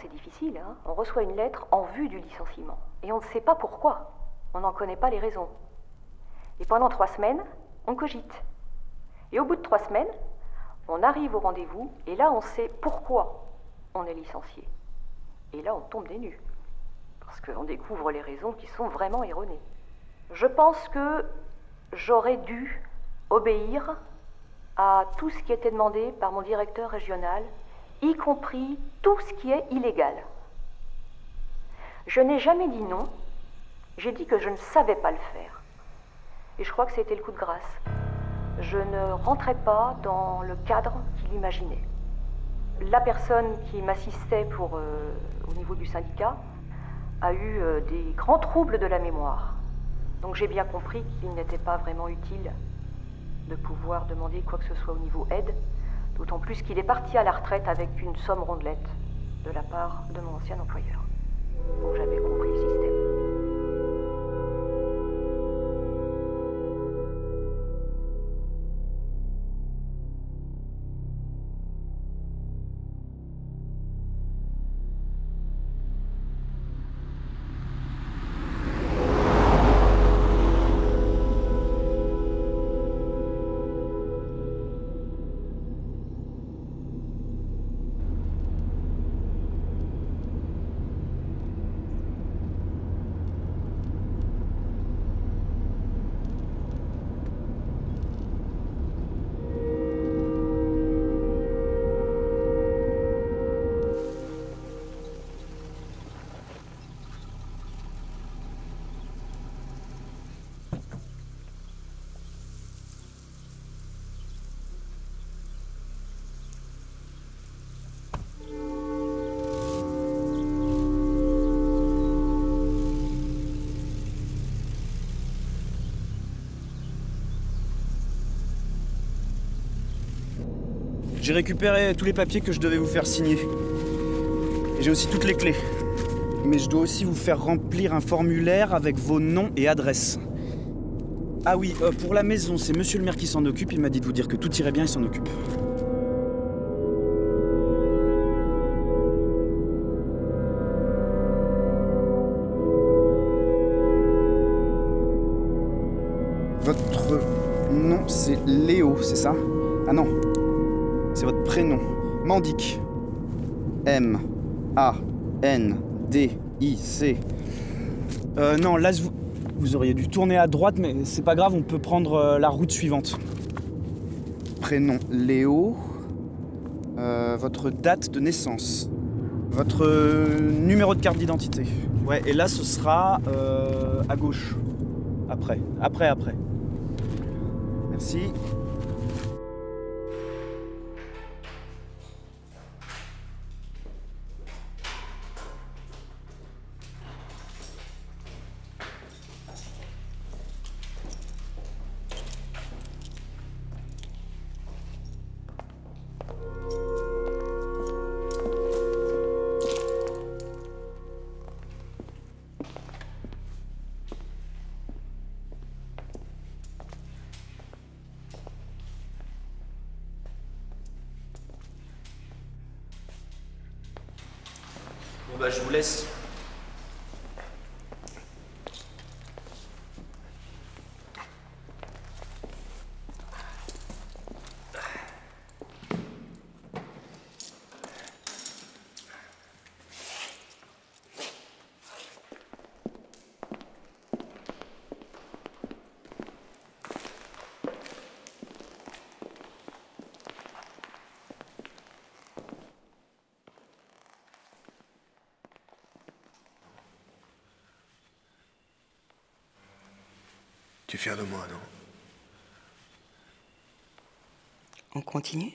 c'est difficile. Hein. on reçoit une lettre en vue du licenciement. Et on ne sait pas pourquoi. On n'en connaît pas les raisons. Et pendant trois semaines, on cogite. Et au bout de trois semaines, on arrive au rendez-vous et là, on sait pourquoi on est licencié. Et là, on tombe des nues. Parce qu'on découvre les raisons qui sont vraiment erronées. Je pense que j'aurais dû obéir à tout ce qui était demandé par mon directeur régional, y compris tout ce qui est illégal. Je n'ai jamais dit non, j'ai dit que je ne savais pas le faire. Et je crois que c'était le coup de grâce. Je ne rentrais pas dans le cadre qu'il imaginait. La personne qui m'assistait pour euh, au niveau du syndicat a eu euh, des grands troubles de la mémoire. Donc j'ai bien compris qu'il n'était pas vraiment utile de pouvoir demander quoi que ce soit au niveau aide, d'autant plus qu'il est parti à la retraite avec une somme rondelette de la part de mon ancien employeur. Donc j'avais compris le système. J'ai récupéré tous les papiers que je devais vous faire signer. Et j'ai aussi toutes les clés. Mais je dois aussi vous faire remplir un formulaire avec vos noms et adresses. Ah oui, euh, pour la maison, c'est monsieur le maire qui s'en occupe. Il m'a dit de vous dire que tout irait bien, il s'en occupe. Votre nom, c'est Léo, c'est ça? Mandic. M. A. N. D. I. C. Euh, non, là, vous, auriez dû tourner à droite, mais c'est pas grave, on peut prendre euh, la route suivante. Prénom Léo. Euh, votre date de naissance. Votre numéro de carte d'identité. Ouais, et là, ce sera à gauche. Après. Après, après. Merci. Bah je vous laisse. Fier de moi, non On continue?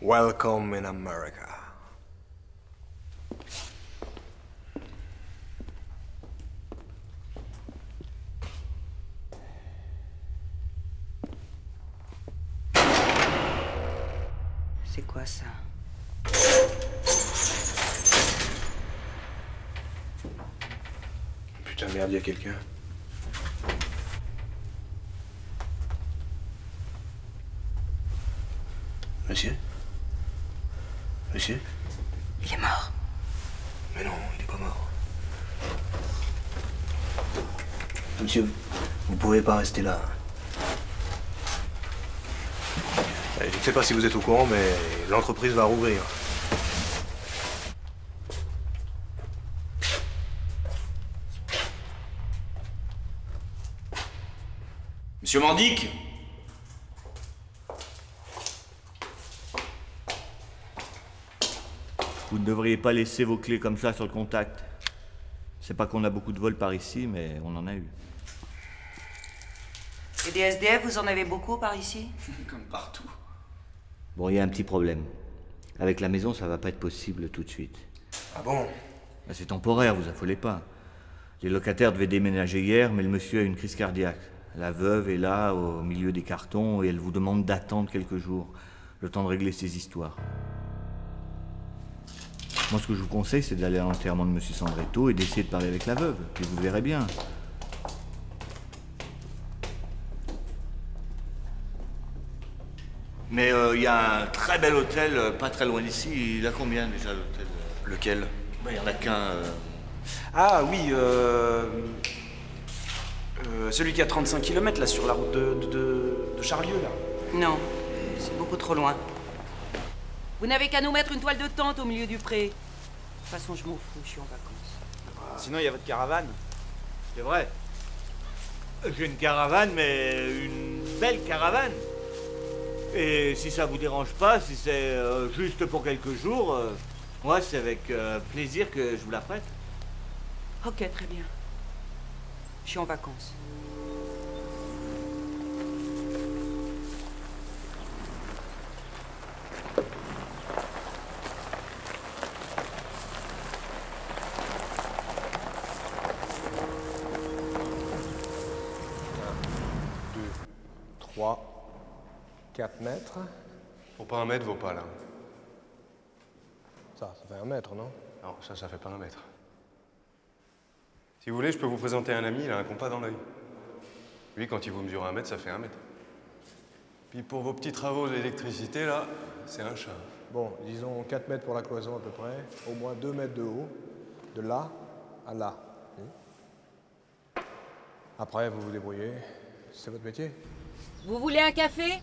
Welcome in America. C'est quoi ça Putain, merde, y a quelqu'un. Monsieur? Monsieur? Il est mort. Mais non, il est pas mort. Monsieur, vous pouvez pas rester là. Je ne sais pas si vous êtes au courant, mais l'entreprise va rouvrir. Monsieur Mandic Vous ne devriez pas laisser vos clés comme ça sur le contact. C'est pas qu'on a beaucoup de vols par ici, mais on en a eu. Et des SDF, vous en avez beaucoup par ici? Comme partout. Bon, il y a un petit problème. Avec la maison, ça va pas être possible tout de suite. Ah bon? Ben, c'est temporaire, vous affolez pas. Les locataires devaient déménager hier, mais le monsieur a une crise cardiaque. La veuve est là, au milieu des cartons, et elle vous demande d'attendre quelques jours, le temps de régler ses histoires. Moi, ce que je vous conseille, c'est d'aller à l'enterrement de monsieur Sandretto et d'essayer de parler avec la veuve, puis vous verrez bien. Mais euh, il y a un très bel hôtel, euh, pas très loin d'ici. Il a combien déjà l'hôtel euh? Lequel? Ben, Il y en a qu'un. euh, Ah oui, euh... celui qui a 35 km là sur la route de, de, de- de Charlieu là. Non, c'est beaucoup trop loin. Vous n'avez qu'à nous mettre une toile de tente au milieu du pré. De toute façon, je m'en fous, je suis en vacances. Sinon il y a votre caravane. C'est vrai. J'ai une caravane, mais une belle caravane. Et si ça vous dérange pas, si c'est euh, juste pour quelques jours, euh, moi c'est avec plaisir que je vous la prête. Ok, très bien. Je suis en vacances. Deux, trois, quatre mètres. Faut pas un mètre, vaut pas là. Ça, ça fait un mètre, non? Non, ça, ça fait pas un mètre. Si vous voulez, je peux vous présenter un ami, il a un compas dans l'œil. Lui, quand il vous mesure un mètre, ça fait un mètre. Puis pour vos petits travaux d'électricité, là, c'est un chat. Bon, disons 4 mètres pour la cloison à peu près, au moins 2 mètres de haut, de là à là. Hmm. Après, vous vous débrouillez. C'est votre métier Vous voulez un café?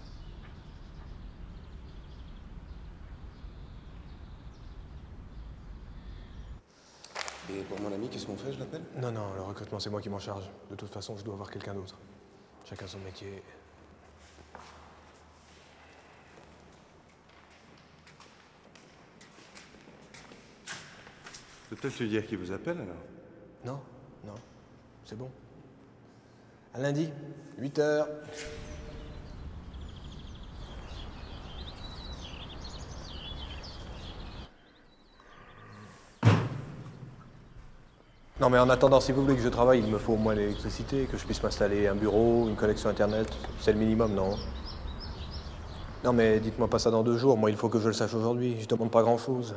Et pour mon ami, qu'est-ce qu'on fait Je l'appelle? Non, non, le recrutement, c'est moi qui m'en charge. De toute façon, je dois voir quelqu'un d'autre. Chacun son métier. Peut-être lui dire qu'il vous appelle alors? Non, non, c'est bon. À lundi, 8 heures. Non, mais en attendant, si vous voulez que je travaille, il me faut au moins l'électricité, que je puisse m'installer un bureau, une connexion Internet. C'est le minimum, non? Non, mais dites-moi pas ça dans deux jours. Moi, il faut que je le sache aujourd'hui. Je demande pas grand-chose.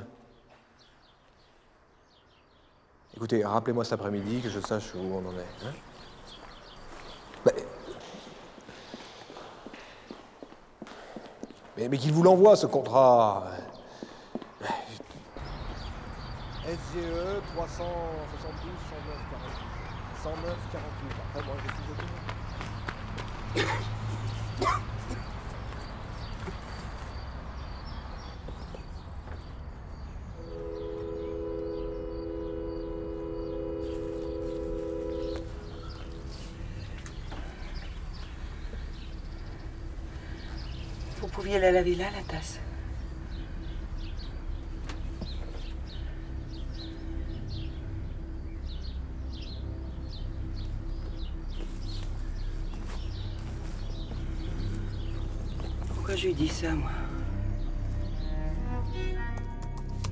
Écoutez, rappelez-moi cet après-midi, que je sache où on en est. hein? Bah, mais mais qu'il vous l'envoie, ce contrat. SGE 372 109 48. 109 48. Après, moi, suis autonome. Vous pouviez la laver là, la tasse. Dis ça, moi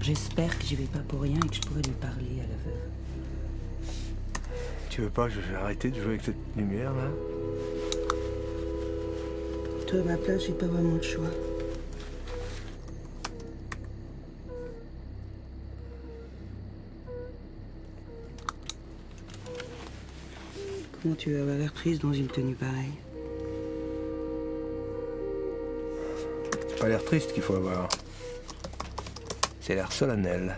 J'espère que j'y vais pas pour rien et que je pourrai lui parler à la veuve. Tu veux pas que je vais arrêter de jouer avec cette lumière là? Toi, à ma place, j'ai pas vraiment de choix. comment tu veux avoir l'air triste dans une tenue pareille? Pas l'air triste qu'il faut avoir. C'est l'air solennel.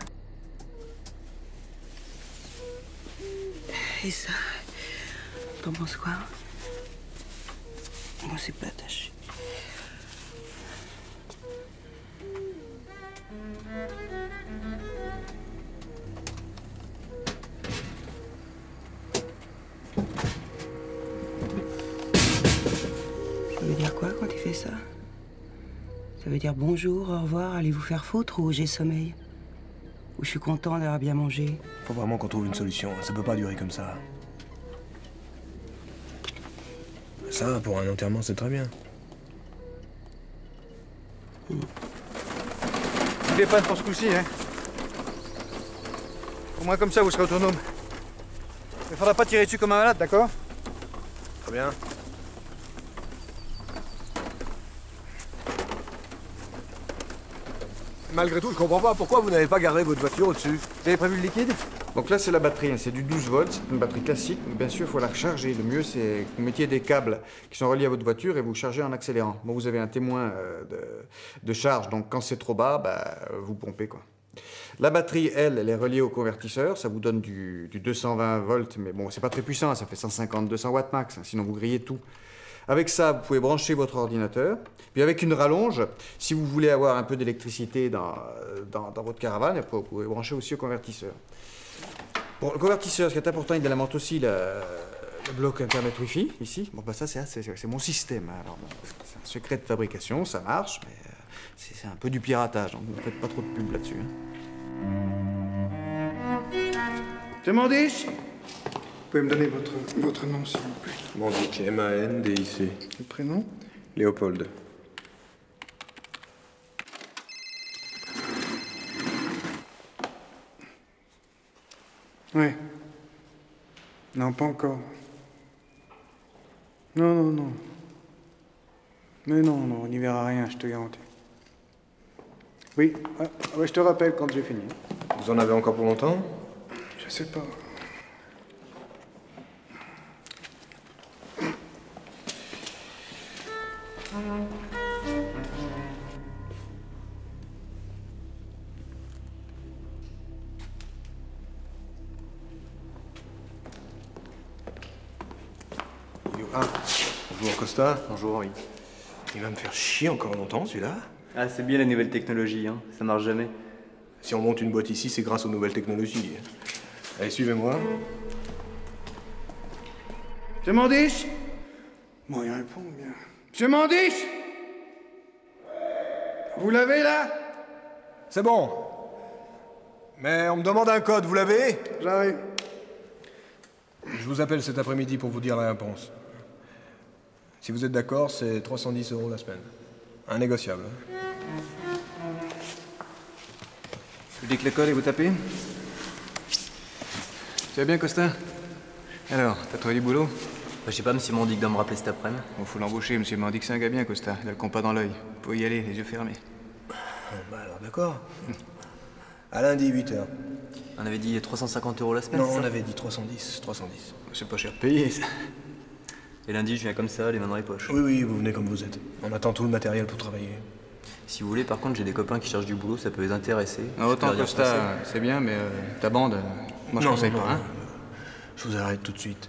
Et ça T'en penses quoi? Moi, c'est pas attaché. Dire bonjour, au revoir, allez vous faire foutre ou j'ai sommeil Ou je suis content d'avoir bien mangé Faut vraiment qu'on trouve une solution. Ça peut pas durer comme ça. Ça, pour un enterrement, c'est très bien. N'oubliez pas pour ce coup-ci, hein. Au moins comme ça, vous serez autonome. Il faudra pas tirer dessus comme un malade, d'accord? Très bien. Malgré tout, je comprends pas pourquoi vous n'avez pas garé votre voiture au-dessus. Vous avez prévu le liquide? Donc là, c'est la batterie, hein, c'est du 12 volts, une batterie classique. Bien sûr, il faut la recharger. Le mieux, c'est que vous mettiez des câbles qui sont reliés à votre voiture et vous chargez en accélérant. Bon, vous avez un témoin euh, de, charge, donc quand c'est trop bas, bah, vous pompez quoi. La batterie, elle, elle est reliée au convertisseur, ça vous donne du, du 220 volts, mais bon, c'est pas très puissant, ça fait 150-200 watts max, hein, sinon vous grillez tout. Avec ça, vous pouvez brancher votre ordinateur. Puis avec une rallonge, si vous voulez avoir un peu d'électricité dans, dans, dans votre caravane, vous pouvez brancher aussi au convertisseur. Bon, le convertisseur, ce qui est important, il alimente aussi le, bloc Internet Wi-Fi, ici. Bon, bah ça, c'est mon système. hein. Alors, c'est un secret de fabrication, ça marche, mais euh, c'est un peu du piratage, donc ne faites pas trop de pub là-dessus. hein. Vous pouvez me donner votre, votre nom, s'il vous plaît. Mandic, M-A-N-D-I-C. Le prénom Léopold. Oui. Non, pas encore. Non, non, non. Mais non, non, on n'y verra rien, je te garantis. Oui, ah, ouais, je te rappelle quand j'ai fini. Vous en avez encore pour longtemps? Je sais pas. Ah, bonjour Costa. Bonjour, oui. Il va me faire chier encore longtemps, celui-là. Ah, c'est bien la nouvelle technologie, hein. Ça marche jamais. Si on monte une boîte ici, c'est grâce aux nouvelles technologies. Allez, suivez-moi. Bon, il répond bien. Monsieur Mandis Vous l'avez là? C'est bon. Mais on me demande un code, vous l'avez? J'arrive. Je vous appelle cet après-midi pour vous dire la réponse. Si vous êtes d'accord, c'est 310 euros la semaine. Un négociable. Je vous dis que le code et vous tapez Tu vas bien, Costa Alors, t'as trouvé du boulot? Je sais pas, monsieur Mandic doit me rappeler cet après-midi. Bon, faut l'embaucher, monsieur m'a dit que c'est un gars bien, Costa. Il a le compas dans l'œil. Vous pouvez y aller, les yeux fermés. Bah alors d'accord. À lundi, 8h. On avait dit 350 euros la semaine. Non, on avait dit 310, 310. C'est pas cher payé, ça. Et lundi, je viens comme ça, les mains dans les poches. Oui, oui, vous venez comme vous êtes. On attend tout le matériel pour travailler. Si vous voulez, par contre, j'ai des copains qui cherchent du boulot, ça peut les intéresser. Ah, Je autant Costa, c'est bien, mais euh, ta bande, euh, moi je Non, conseille non, pas, hein. non, Je vous arrête tout de suite.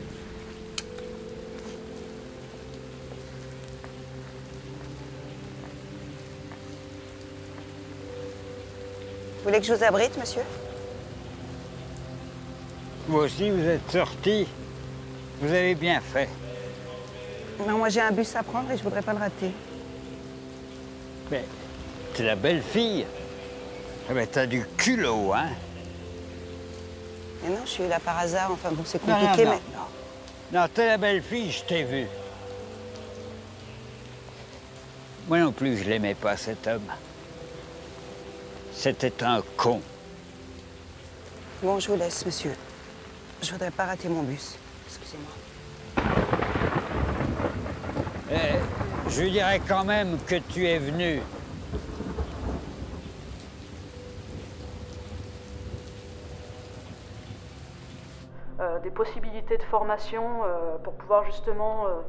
Vous voulez que je vous abrite, monsieur? Vous aussi, vous êtes sorti. Vous avez bien fait. Non, moi j'ai un bus à prendre et je voudrais pas le rater. Mais t'es la belle fille. Eh ben, t'as du culot, hein Mais non, je suis là par hasard. Enfin bon, c'est compliqué, non, mais. non, t'es la belle fille, je t'ai vu. Moi non plus, je l'aimais pas, cet homme. C'était un con. Bon, je vous laisse, monsieur. Je voudrais pas rater mon bus. Excusez-moi. Eh, je lui dirais quand même que tu es venu. Euh, des possibilités de formation euh, pour pouvoir justement euh,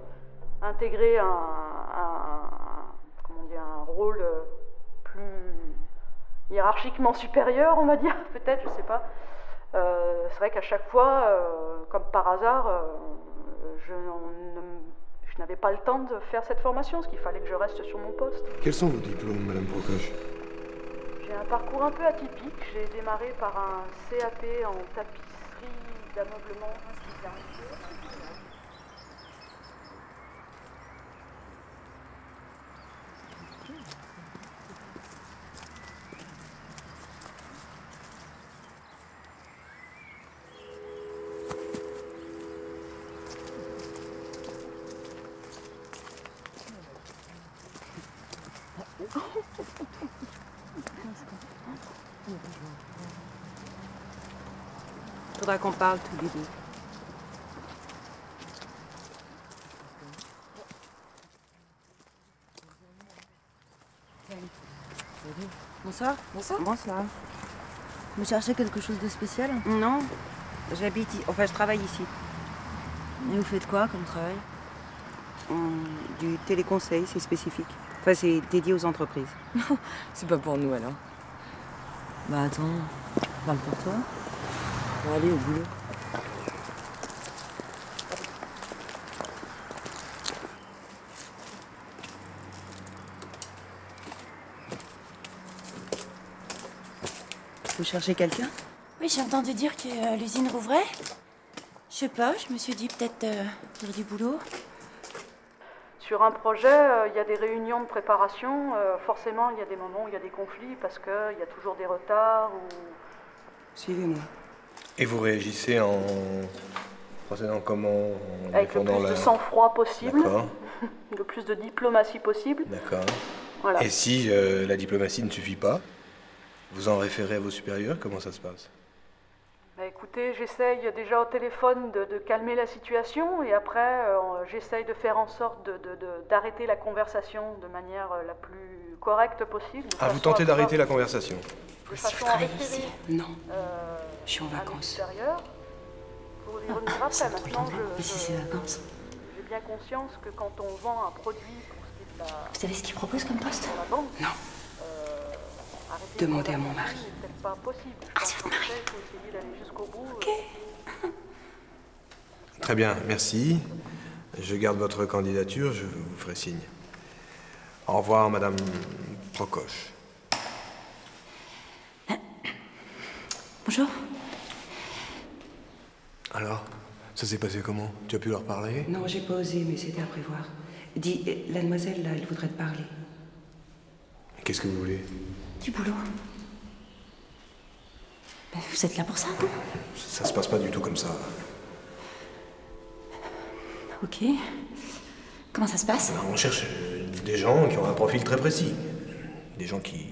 intégrer un, un- comment dire, un rôle euh, hiérarchiquement supérieur, on va dire, peut-être, je sais pas. Euh, c'est vrai qu'à chaque fois, euh, comme par hasard, euh, ne- je n'avais pas le temps de faire cette formation, parce qu'il fallait que je reste sur mon poste. Quels sont vos diplômes, Madame Procoche? J'ai un parcours un peu atypique. J'ai démarré par un CAP en tapisserie d'ameublement. Faudra qu'on parle tous les deux. Bonsoir. Bonsoir. Bonsoir. Vous cherchez quelque chose de spécial? Non, j'habite, enfin je travaille ici. Et vous faites quoi comme travail? Hum, Du téléconseil, c'est spécifique. Enfin, c'est dédié aux entreprises. C'est pas pour nous alors. Bah attends, parle pour toi. Pour aller au boulot. Vous cherchez quelqu'un? Oui, j'ai entendu dire que euh, l'usine rouvrait. Je sais pas, je me suis dit peut-être euh, faire du boulot. Sur un projet, euh, il y a des réunions de préparation. euh, forcément, il y a des moments où il y a des conflits parce qu'il y a toujours des retards. Ou... Suivez-moi. Et vous réagissez en procédant comment En Avec le plus de la- sang-froid possible, le plus de diplomatie possible. d'accord. Voilà. Et si euh, la diplomatie ne suffit pas, vous en référez à vos supérieurs Comment ça se passe? Bah, écoutez, j'essaye déjà au téléphone de, de calmer la situation et après, euh, j'essaye de faire en sorte de- de- de- d'arrêter la conversation de manière euh, la plus correcte possible. Ah, vous tentez d'arrêter la conversation De façon à référer Non. euh, Je suis en vacances. pour y revenir après. Maintenant, je- Mais si c'est vacances. j'ai bien conscience que quand on vend un produit pour ce qui est la, Vous savez ce qu'il propose comme poste la vente, Non. euh, Demandez à mon mari. peut-être pas possible. Ah, c'est votre mari. Bout. euh, Très bien, merci. Je garde votre candidature, je vous ferai signe. Au revoir, Madame Procoche. Bonjour. Alors, ça s'est passé comment? Tu as pu leur parler? Non, j'ai pas osé, mais c'était à prévoir. Dis, euh, la demoiselle, là, elle voudrait te parler. Qu'est-ce que vous voulez? Du boulot. Ben, vous êtes là pour ça Ça se passe pas du tout comme ça. Ok. Comment ça se passe? On cherche des gens qui ont un profil très précis. Des gens qui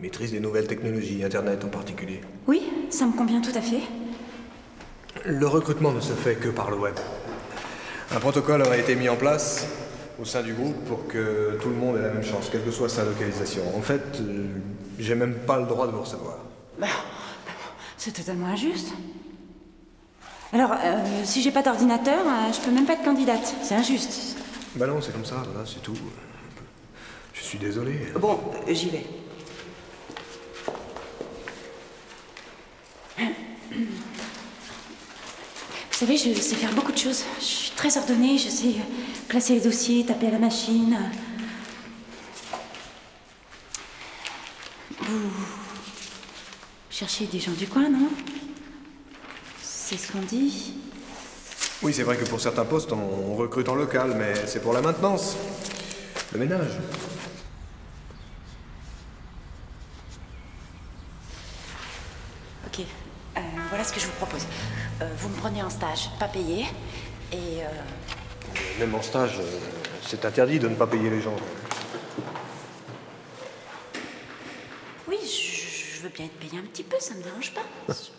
maîtrisent les nouvelles technologies, Internet en particulier. Oui, ça me convient tout à fait. Le recrutement ne se fait que par le web. Un protocole a été mis en place au sein du groupe pour que tout le monde ait la même chance, quelle que soit sa localisation. En fait, euh, j'ai même pas le droit de vous recevoir. Bah, c'est totalement injuste. Alors, euh, si j'ai pas d'ordinateur, euh, je peux même pas être candidate. C'est injuste. Bah non, c'est comme ça, voilà, c'est tout. Je suis désolé. Bon, j'y vais. Vous savez, je sais faire beaucoup de choses. Je suis très ordonnée, je sais euh, classer les dossiers, taper à la machine. Vous cherchez des gens du coin, non? C'est ce qu'on dit. Oui, c'est vrai que pour certains postes, on recrute en local, mais c'est pour la maintenance. Le ménage. voilà ce que je vous propose. Euh, vous me prenez en stage, pas payé, et... Euh, Même en stage, euh, c'est interdit de ne pas payer les gens. Oui, je, veux bien être payé un petit peu, ça ne me dérange pas.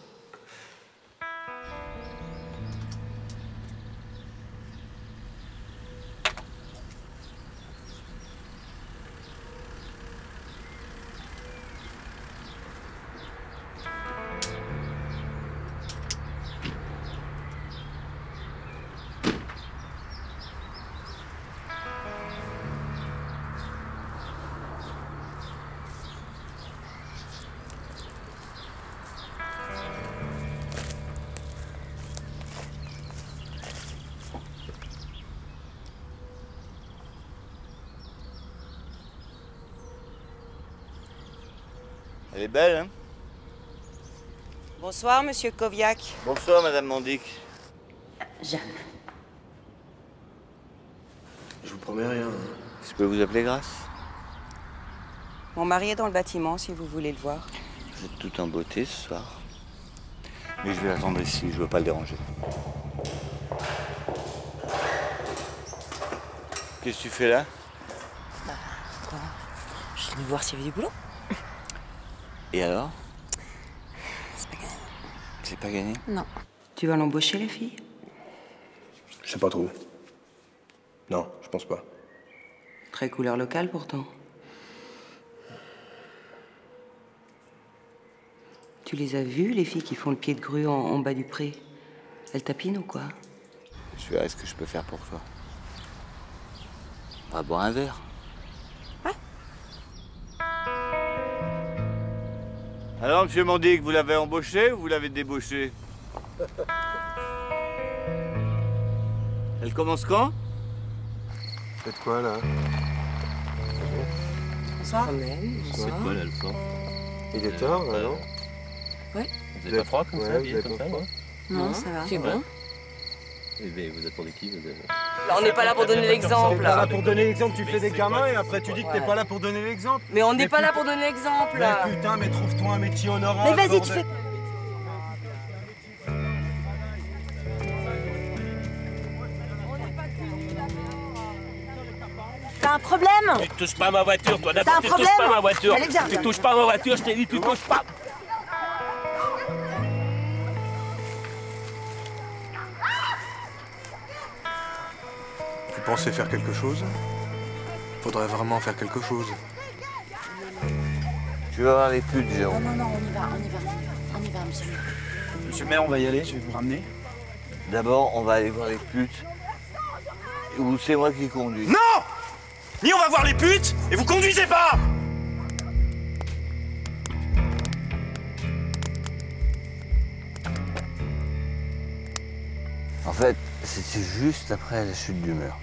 est belle, hein Bonsoir, monsieur Koviak. Bonsoir, Madame Mandic. Jeanne. Je vous promets rien. hein. Je peux vous appeler Grâce Mon mari est dans le bâtiment, si vous voulez le voir. Vous êtes tout en beauté ce soir. Mais je vais attendre ici, je veux pas le déranger. Qu'est-ce que tu fais là? Quoi? Je suis venue voir s'il y avait du boulot. Et alors? C'est pas gagné. C'est pas gagné? Non. Tu vas l'embaucher, la fille Je sais pas trop. Non, je pense pas. Très couleur locale, pourtant. Tu les as vues, les filles qui font le pied de grue en, en bas du pré? Elles tapinent ou quoi? Je verrai ce que je peux faire pour toi. On va boire un verre. Alors, monsieur Mandic, vous l'avez embauché ou vous l'avez débauché Elle commence quand Faites quoi là Bonsoir. C'est quoi l'alpha Il est tard, là, non Ouais. Vous avez pas froid comme Ouais, ça, vous habillé avez comme pas ça froid Non, ça va. C'est bon. Eh bien, vous attendez qui vous êtes- Là, on n'est pas là pour donner l'exemple. Pas là pour donner l'exemple, tu fais des gamins et après tu dis que t'es pas là pour donner l'exemple. Mais on n'est pas là pour donner l'exemple. Mais putain, mais trouve-toi un métier honorable. Mais vas-y, tu fais. T'as un problème Tu touches pas ma voiture, toi. T'as D'abord, un tu touches problème pas ma voiture. Allez, viens, Tu viens. touches pas ma voiture, je t'ai dit, tu touches pas. Pensez faire quelque chose Faudrait vraiment faire quelque chose. Tu vas voir les putes, Jérôme. Non, non, non, on y va, on y va. On y va, monsieur. Monsieur le maire, on va y aller, je vais vous ramener. D'abord, on va aller voir les putes. Ou c'est moi qui conduis. Non Ni on va voir les putes, et vous conduisez pas En fait, c'était juste après la chute du mur.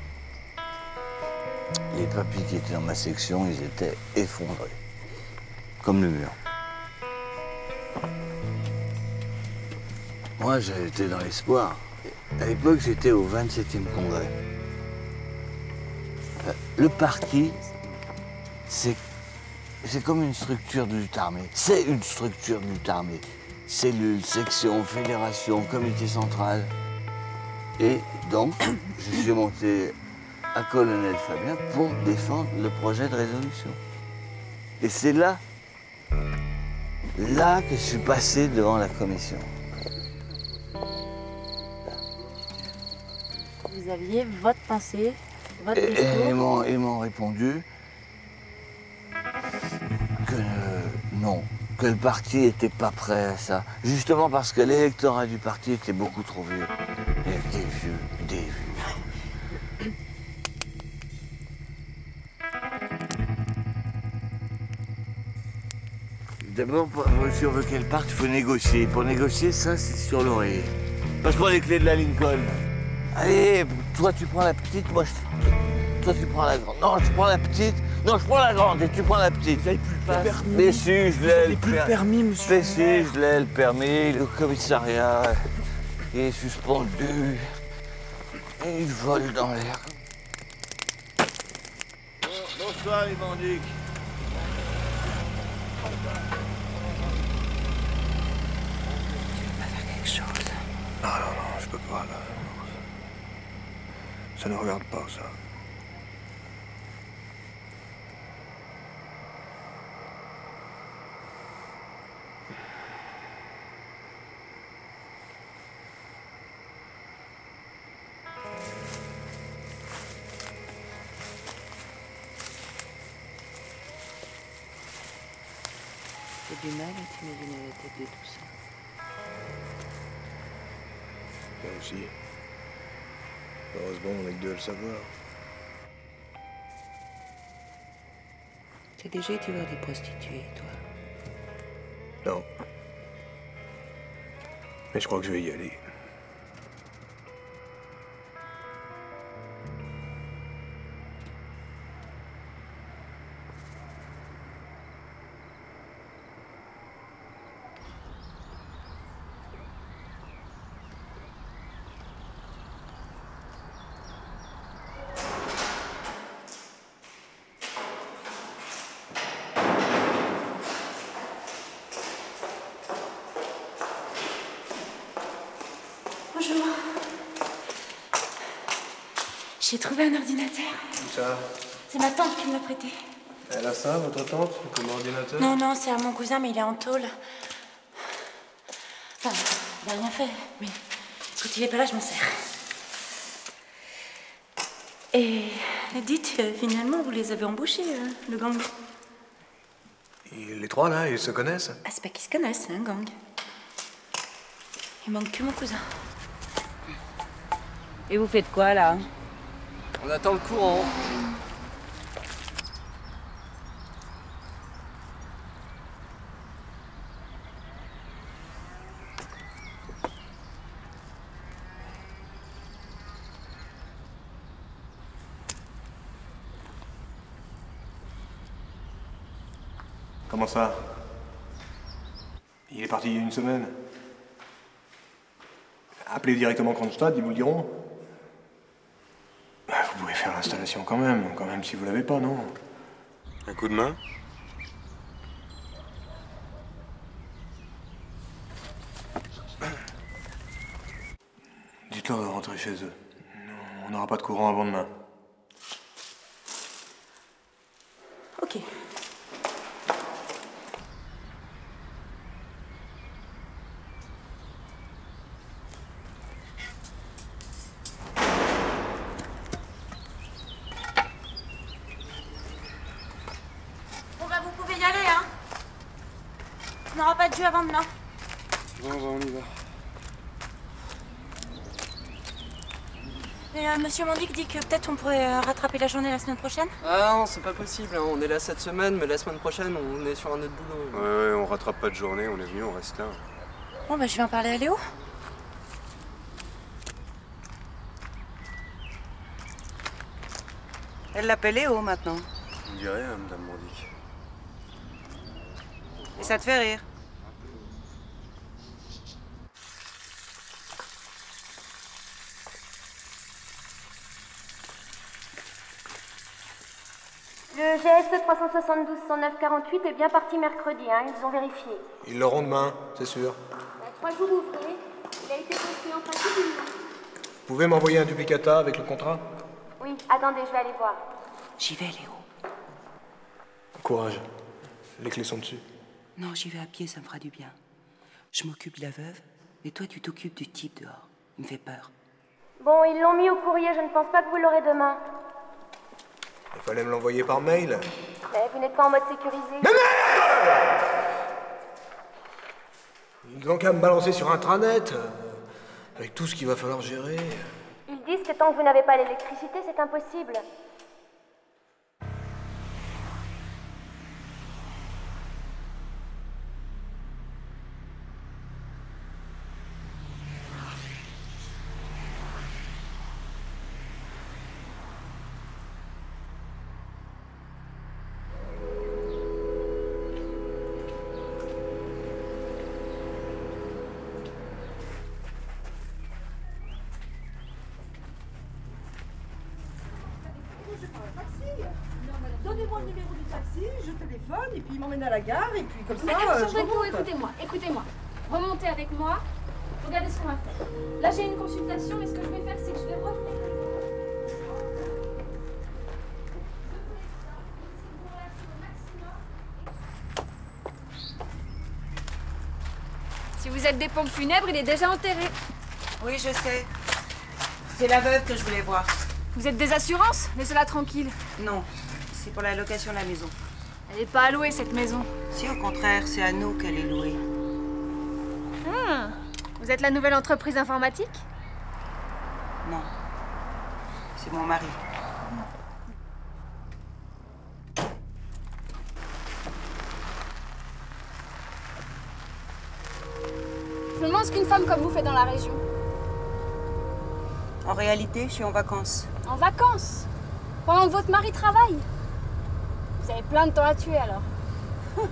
Les papis qui étaient dans ma section, ils étaient effondrés. Comme le mur. Moi, j'étais dans l'espoir. À l'époque, j'étais au 27e congrès. Euh, Le parti, c'est comme une structure de lutte armée. C'est une structure lutte armée. Cellules, sections, fédérations, comité central. Et donc, je suis monté à Colonel Fabien pour défendre le projet de résolution. Et c'est là, là que je suis passé devant la commission. Vous aviez votre pensée, votre Et, et ils m'ont- ils m'ont répondu que euh, non, que le parti n'était pas prêt à ça. Justement parce que l'électorat du parti était beaucoup trop vieux. Des vieux, des vieux. D'abord, pour- si on veut qu'elle parte, il faut négocier. Pour négocier, ça, c'est sur l'oreiller. Passe-moi les clés de la Lincoln. Allez, toi, tu prends la petite, moi, je... toi, tu prends la grande. Non, je prends la petite. Non, je prends la grande et tu prends la petite. Vous n'avez plus le permis. Mais si, je l'ai. le plus le per- permis, monsieur. Mais si, je l'ai, le permis. Le commissariat il est suspendu. Et il vole dans l'air. Bonsoir, les bandiques. Non, non, je peux pas, là. Ça ne regarde pas, ça. J'ai du mal à t'imaginer la tête de tout ça. Moi aussi. Heureusement, on est que deux à le savoir. T'as déjà été voir des prostituées, toi? Non. Mais je crois que je vais y aller. J'ai trouvé un ordinateur. Où ça C'est ma tante qui me l'a prêté. Elle a ça, votre tante, comme ordinateur Non, non, c'est à mon cousin, mais il est en tôle. Enfin, il n'a rien fait, mais quand il est pas là, je m'en sers. Et dites, euh, finalement, vous les avez embauchés, euh, le gang Et les trois, là, ils se connaissent Ah, c'est pas qu'ils se connaissent, c'est un gang. Il manque que mon cousin. Et vous faites quoi, là On attend le courant. Comment ça? Il est parti il y a une semaine. Appelez directement Kronstadt, ils vous le diront. Bah, Vous pouvez faire l'installation quand même, quand même si vous l'avez pas, non Un coup de main? Dites-leur de rentrer chez eux. On n'aura pas de courant avant demain. Ok. Bon bah vous pouvez y aller, hein On n'aura pas de jus avant demain. Bon, bah, on y va. Et euh, monsieur Mondic dit que peut-être on pourrait euh, rattraper la journée la semaine prochaine Ah non, c'est pas possible. hein. On est là cette semaine, mais la semaine prochaine, on est sur un autre boulot. Ouais, ouais, on rattrape pas de journée, on est venu, on reste là. Bon bah je vais en parler à Léo. Elle l'appelle Léo maintenant. On dirait, hein, Madame Mordic. Et ça te fait rire GS 372 109 48 est bien parti mercredi, hein, ils ont vérifié. Ils l'auront demain, c'est sûr. Trois jours ouvrés, il a été construit en principe Vous pouvez m'envoyer un duplicata avec le contrat? Oui, attendez, je vais aller voir. J'y vais, Léo. Courage. Les clés sont dessus. Non, j'y vais à pied, ça me fera du bien. Je m'occupe de la veuve, et toi, tu t'occupes du type dehors. Il me fait peur. Bon, ils l'ont mis au courrier, je ne pense pas que vous l'aurez demain. Il fallait me l'envoyer par mail. Mais vous n'êtes pas en mode sécurisé. Ils n'ont qu'à me balancer sur intranet. euh, avec tout ce qu'il va falloir gérer. Ils disent que tant que vous n'avez pas l'électricité, c'est impossible. Téléphone et puis il m'emmène à la gare et puis comme ça. Euh, écoutez-moi, écoutez-moi. Remontez avec moi. Regardez ce qu'on va faire. Là, j'ai une consultation, mais ce que je vais faire, c'est que je vais revenir. Si vous êtes des pompes funèbres, il est déjà enterré. Oui, je sais. C'est la veuve que je voulais voir. Vous êtes des assurances Laissez-la tranquille. Non, c'est pour la location de la maison. Elle n'est pas à louer cette maison. Si au contraire, c'est à nous qu'elle est louée. Ah, vous êtes la nouvelle entreprise informatique? Non. C'est mon mari. Je me demande ce qu'une femme comme vous fait dans la région. En réalité, je suis en vacances. En vacances? Pendant que votre mari travaille? Vous avez plein de temps à tuer alors.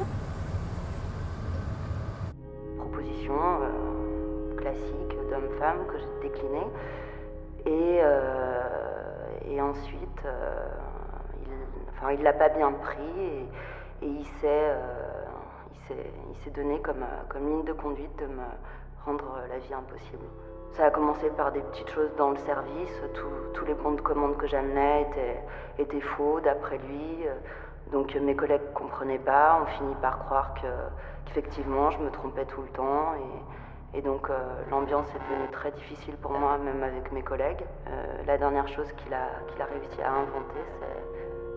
Proposition euh, classique d'homme-femme que j'ai déclinée. Et, euh, et ensuite, euh, il, il l'a pas bien pris et, il s'est donné comme, comme ligne de conduite de me rendre la vie impossible. Ça a commencé par des petites choses dans le service. Tous- tous les bons de commande que j'amenais étaient, étaient faux d'après lui. Donc euh, mes collègues comprenaient pas. On finit par croire que, qu'effectivement je me trompais tout le temps. Et, et donc euh, l'ambiance est devenue très difficile pour moi, même avec mes collègues. Euh, la dernière chose qu'il a, qu'il a réussi à inventer, c'est...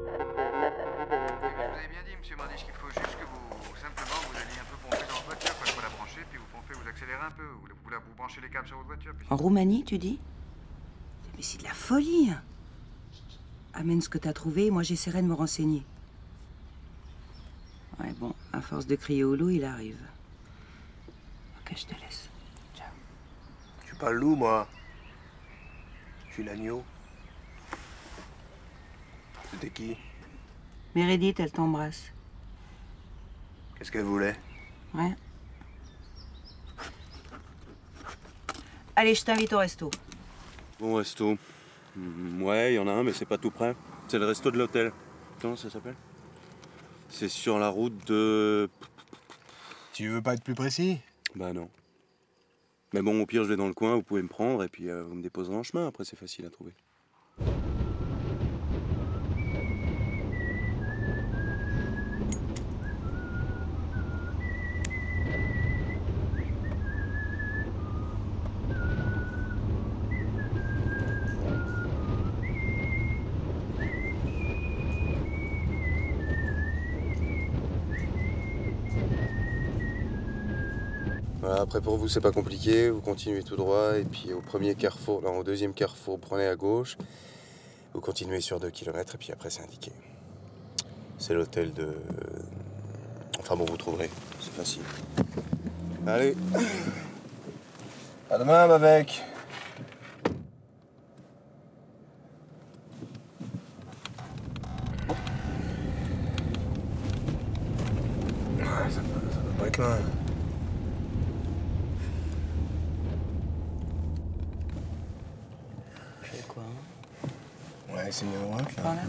Vous avez bien dit, monsieur Mandiche, qu'il faut juste que vous, simplement, vous alliez un peu pomper dans votre voiture, quoi. Il faut la brancher, puis vous pompez, vous accélérez un peu. Vous, vous, vous branchez les câbles sur votre voiture, puis... En Roumanie, tu dis? Mais c'est de la folie. Amène ce que t'as trouvé, moi j'essaierai de me renseigner. Ouais, bon, à force de crier au loup, il arrive. Ok, je te laisse. Je suis pas le loup, moi. Je suis l'agneau. C'était qui? Meredith, elle t'embrasse. Qu'est-ce qu'elle voulait? Ouais. Allez, je t'invite au resto. Bon resto. Hmm, Ouais, il y en a un, mais c'est pas tout près. C'est le resto de l'hôtel. Comment ça s'appelle? C'est sur la route de. Tu veux pas être plus précis? Bah non. Mais bon, au pire, je vais dans le coin, vous pouvez me prendre et puis euh, vous me déposerez en chemin. Après, c'est facile à trouver. Voilà, après, pour vous, c'est pas compliqué. Vous continuez tout droit et puis au premier carrefour, non, au deuxième carrefour, prenez à gauche. Vous continuez sur 2 km et puis après, c'est indiqué. C'est l'hôtel de. Enfin bon, vous trouverez. C'est facile. Allez. À demain, peut, ça peut pas être loin. Je fais quoi Ouais, c'est une droite, là. Par là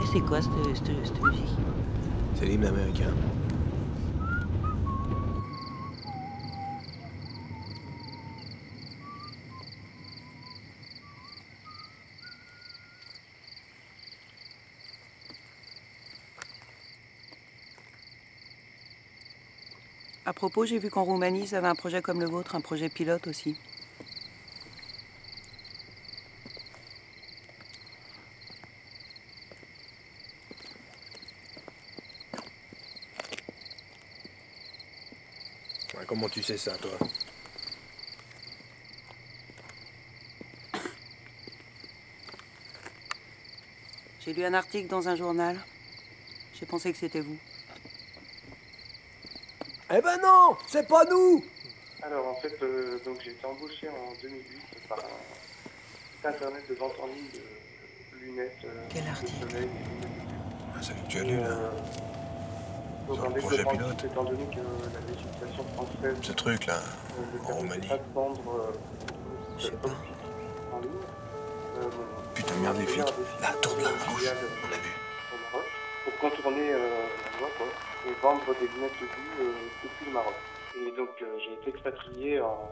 Et c'est quoi cette, cette- cette musique C'est l'hymne américain. À propos, j'ai vu qu'en Roumanie, ils avaient un projet comme le vôtre, un projet pilote aussi. Ouais, comment tu sais ça, toi? J'ai lu un article dans un journal. J'ai pensé que c'était vous. Eh ben non C'est pas nous Alors en fait, euh, donc j'ai été embauché en 2008 par un site internet de vente en ligne de lunettes. euh, Quel de article soleil. Ah, ça tu as lu, là Euh, donc Sur en le projet développement, pilote. étant donné que la législation française Ce truc, là, euh, en Roumanie. pas de vendre euh, de optique en ligne, euh, Putain, merde, les flics. Là, tourne là, de à gauche. On l'a vu. pour contourner et vendre des lunettes de vue euh, depuis le Maroc. Et donc euh, j'ai été expatrié en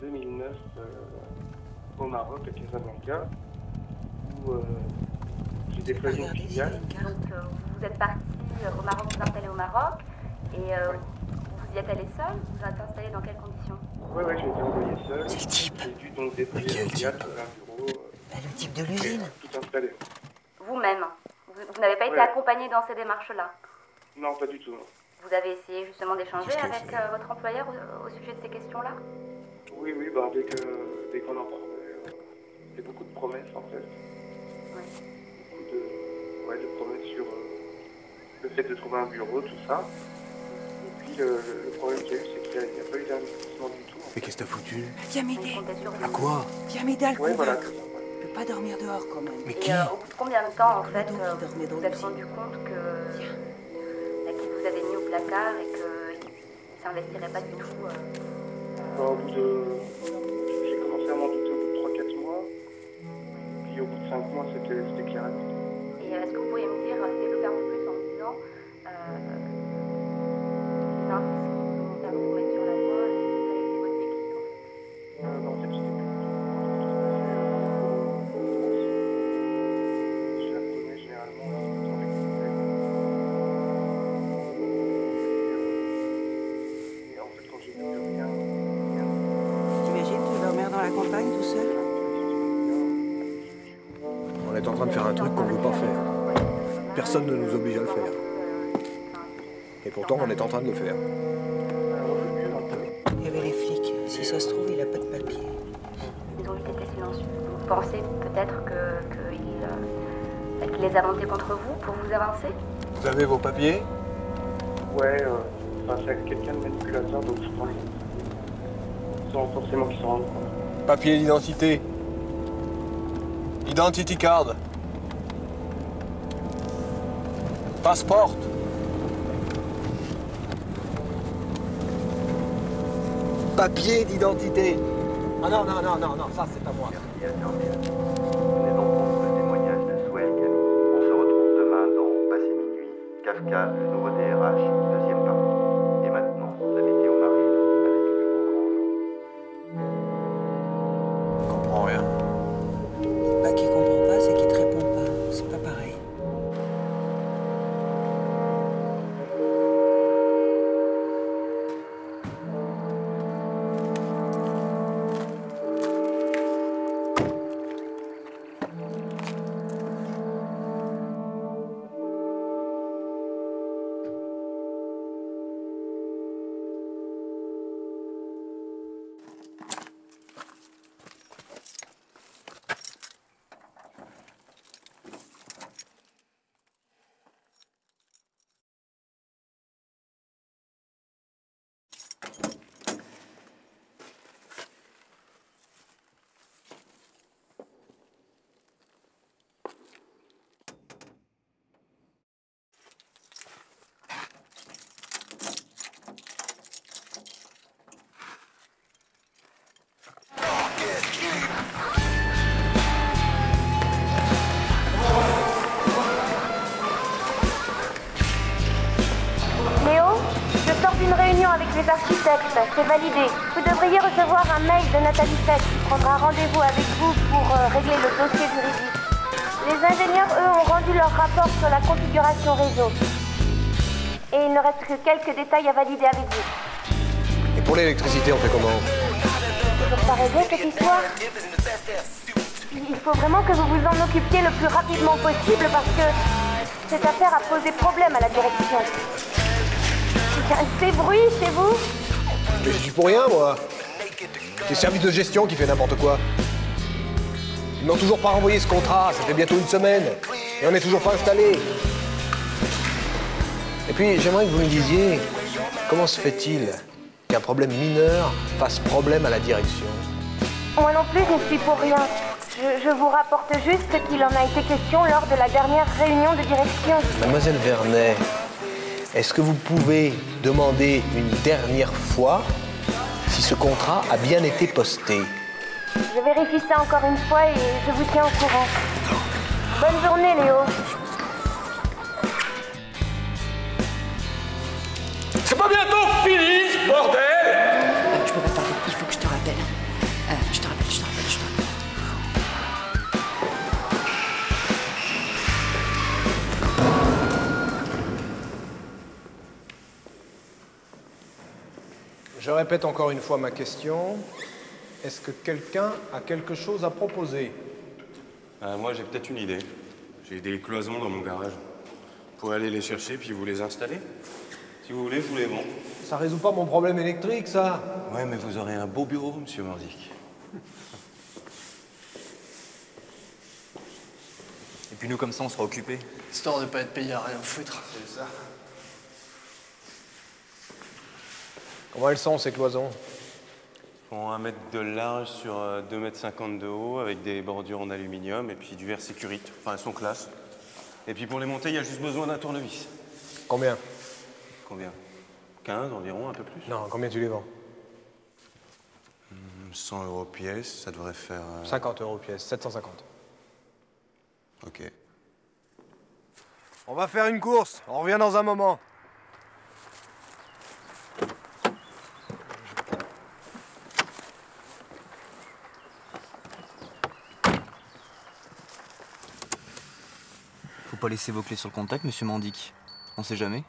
2009 euh, au Maroc, à Casablanca, où euh, j'ai déployé une filiale. Donc, euh, vous êtes parti euh, au Maroc, vous installé au Maroc, et euh, vous y êtes allé seul Vous êtes installé dans quelles conditions? Ouais, ouais, j'ai été envoyé seul. J'ai dû donc déployer sur un bureau. euh, Le type de l'usine. tout installé. Vous-même Vous, vous n'avez pas été accompagné dans ces démarches-là? Non, pas du tout. non. Vous avez essayé justement d'échanger avec euh, votre employeur au, au sujet de ces questions-là? Oui, oui, bah, dès que dès qu'on en parlait, euh, c'était beaucoup de promesses en fait. Beaucoup de, ouais, de promesses sur euh, le fait de trouver un bureau, tout ça. Et puis le, problème qu'il y a eu, c'est qu'il n'y a, pas eu d'investissement du tout. Mais qu'est-ce que t'as foutu? Viens m'aider. À quoi? Viens m'aider à le Ouais, voilà. convaincre. Je peux pas dormir dehors quand même. Mais Et euh, au bout de combien de temps, en fait, euh, vous vous êtes rendu compte que et qu'il ne s'investirait pas du tout euh. En train de le faire. Il y avait les flics. Si ça se trouve, il a pas de papier. Ils ont vite été silencieux. Vous pensez peut-être que- qu'il euh, qu'il les a montés contre vous pour vous avancer Vous avez vos papiers Ouais, euh, enfin, c'est quelqu'un de manipulateur, donc je pense sans forcément qu'ils s'en rendent compte. Papier d'identité. Identity card. Passport. Papier d'identité. Ah non, non, non, non, non, ça c'est à moi. témoignage de Swell Camille. On se retrouve demain dans Passé minuit, Kafka, le détails à valider avec vous. Et pour l'électricité, on fait comment Toujours pas cette histoire Il faut vraiment que vous vous en occupiez le plus rapidement possible parce que cette affaire a posé problème à la direction. Il y a un ces bruit chez vous Mais je suis pour rien, moi. C'est le service de gestion qui fait n'importe quoi. Ils n'ont toujours pas renvoyé ce contrat, ça fait bientôt une semaine. Et on n'est toujours pas installé. Et puis, j'aimerais que vous me disiez, comment se fait-il qu'un problème mineur fasse problème à la direction Moi non plus, je ne suis pour rien. Je, je vous rapporte juste qu'il en a été question lors de la dernière réunion de direction. Mademoiselle Vernet, est-ce que vous pouvez demander une dernière fois si ce contrat a bien été posté Je vérifie ça encore une fois et je vous tiens au courant. Bonne journée, Léo. Répète encore une fois ma question. Est-ce que quelqu'un a quelque chose à proposer Euh, moi, j'ai peut-être une idée. J'ai des cloisons dans mon garage. Vous pourrez aller les chercher puis vous les installer. Si vous voulez, je vous les vends. Ça résout pas mon problème électrique, ça Ouais, mais vous aurez un beau bureau, monsieur Mordic. Et puis nous, comme ça, on sera occupés. Histoire de pas être payé à rien foutre. C'est ça. Comment elles sont, ces cloisons? Font 1 mètre de large sur 2 mètres 50 de haut avec des bordures en aluminium et puis du verre sécurite. Enfin, elles sont classe. Et puis pour les monter, il y a juste besoin d'un tournevis. Combien? Combien? 15 environ, un peu plus Non, combien tu les vends? Hmm, 100 euros pièce, ça devrait faire. euh, 50 euros pièce, 750. Ok. On va faire une course, on revient dans un moment. Pas laisser vos clés sur le contact, monsieur Mandic. On sait jamais.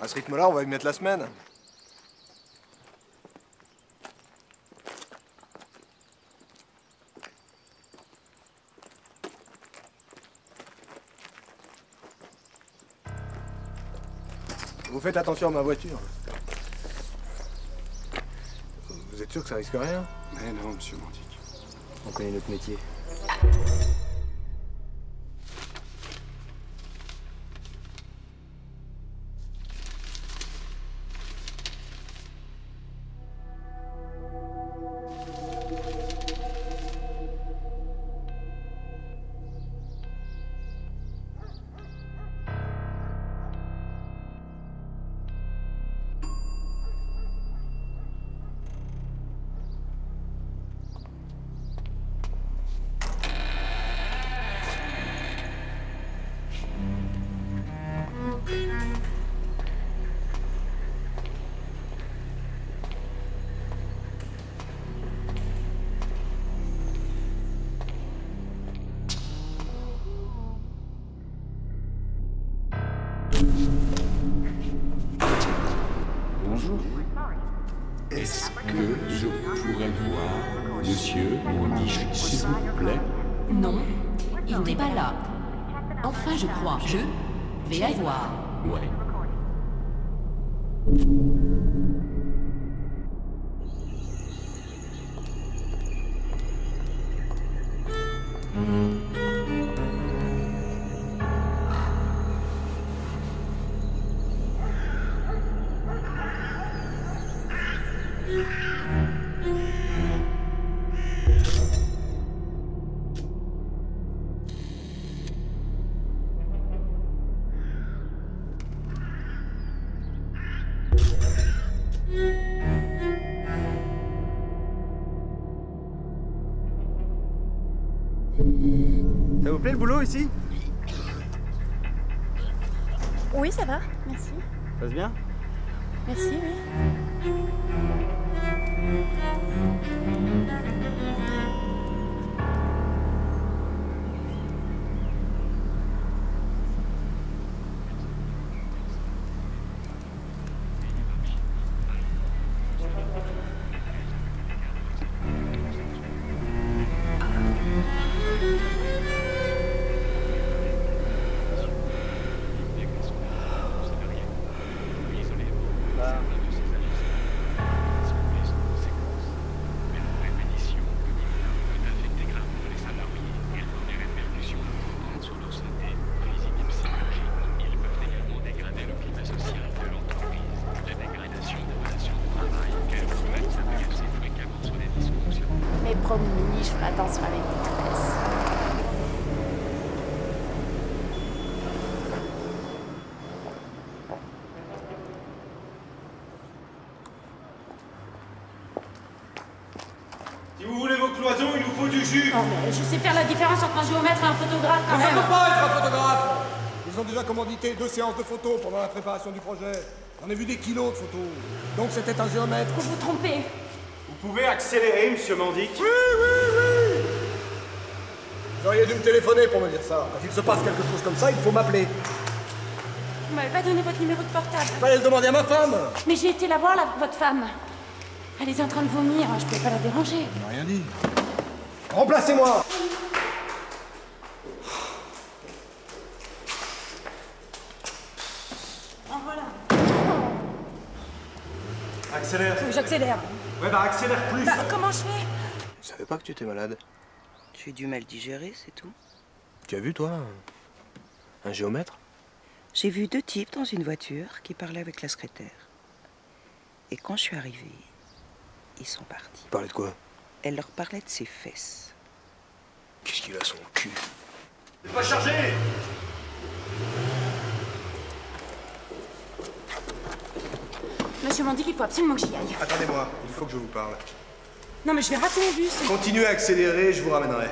À ce rythme-là, on va y mettre la semaine. Vous faites attention à ma voiture. Vous êtes sûr que ça risque rien Mais non, monsieur Mandic. On connaît notre métier. Ça vous plaît le boulot ici Oui, ça va, merci. Ça se bien? Merci, oui. Non, mais je sais faire la différence entre un géomètre et un photographe quand Ça même. peut pas être un photographe Ils ont déjà commandité deux séances de photos pendant la préparation du projet. J'en ai vu des kilos de photos. Donc c'était un géomètre. Vous vous trompez. Vous pouvez accélérer, monsieur Mandic Oui, oui, oui Vous auriez dû me téléphoner pour me dire ça. Quand il se passe quelque chose comme ça, il faut m'appeler. Vous m'avez pas donné votre numéro de portable. Fallait le demander à ma femme. Mais j'ai été la voir, votre femme. Elle était en train de vomir, je pouvais pas la déranger. On n'a rien dit. Remplacez-moi En voilà. Accélère. Faut que j'accélère. Ouais, bah accélère plus. Bah, comment je fais? Je savais pas que tu étais malade. J'ai du mal digérer, c'est tout. Tu as vu, toi Un géomètre? J'ai vu deux types dans une voiture qui parlaient avec la secrétaire. Et quand je suis arrivée, ils sont partis. Parlais de quoi? Elle leur parlait de ses fesses. Qu'est-ce qu'il a son cul? C'est pas chargé Monsieur m'en dit qu'il faut absolument que j'y aille. Attendez-moi, il faut que je vous parle. Non, mais je vais rater mon bus. Continuez à accélérer, je vous ramènerai.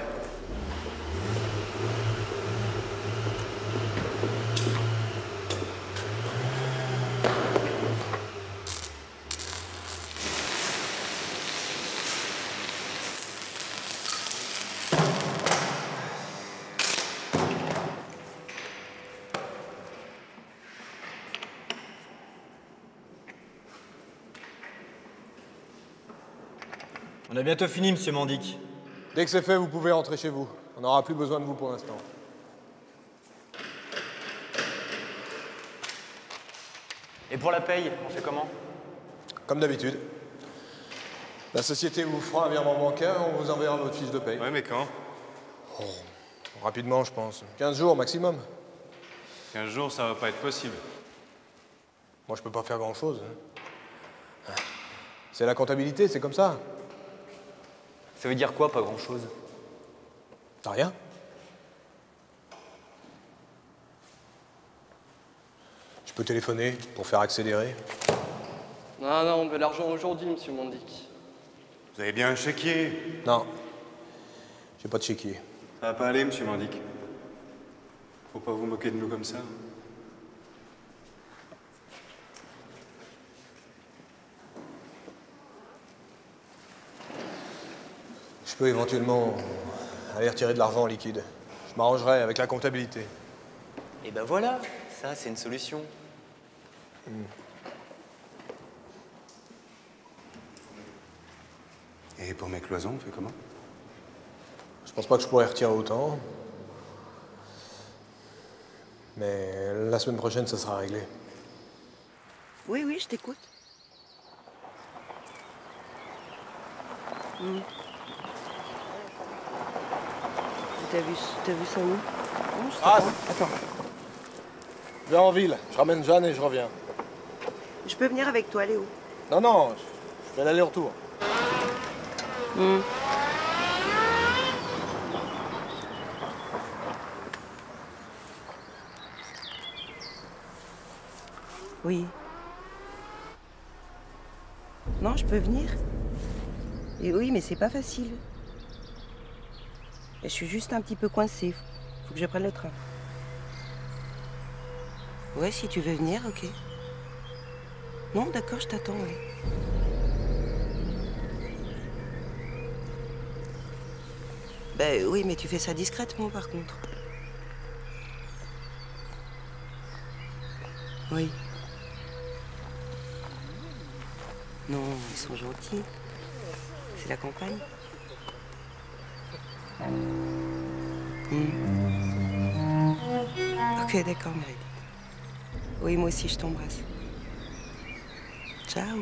A bientôt fini, monsieur Mandic. Dès que c'est fait, vous pouvez rentrer chez vous. On n'aura plus besoin de vous pour l'instant. Et pour la paye, on fait comment? Comme d'habitude. La société vous fera un virement bancaire, on vous enverra votre fiche de paye. Ouais, mais quand? Oh, rapidement, je pense. 15 jours maximum. 15 jours, ça va pas être possible. Moi, je peux pas faire grand-chose. hein. C'est la comptabilité, c'est comme ça. Ça veut dire quoi, pas grand-chose? T'as rien? Je peux téléphoner pour faire accélérer? Non, non, on veut l'argent aujourd'hui, monsieur Mondic. Vous avez bien un chéquier? Non. J'ai pas de chéquier. Ça va pas aller, monsieur Mandic. Faut pas vous moquer de nous comme ça. Je peux éventuellement aller retirer de l'argent en liquide. Je m'arrangerai avec la comptabilité. Et ben voilà, ça c'est une solution. Et pour mes cloisons, on fait comment? Je pense pas que je pourrais retirer autant. Mais la semaine prochaine, ça sera réglé. Oui, oui, je t'écoute. Hmm. T'as vu, t'as vu ça où Non, Ah, attends. Je vais en ville. Je ramène Jeanne et je reviens. Je peux venir avec toi, Léo Non, non, je je fais l'aller-retour. Hmm. Oui. Non, je peux venir. Et oui, mais c'est pas facile. Je suis juste un petit peu coincée. Faut que je prenne le train. Ouais, si tu veux venir, ok. Non, d'accord, je t'attends, oui. Ben oui, mais tu fais ça discrètement par contre. Oui. Non, ils sont gentils. C'est la campagne. Ok, d'accord, Meredith. Oui, moi aussi, je t'embrasse. Ciao.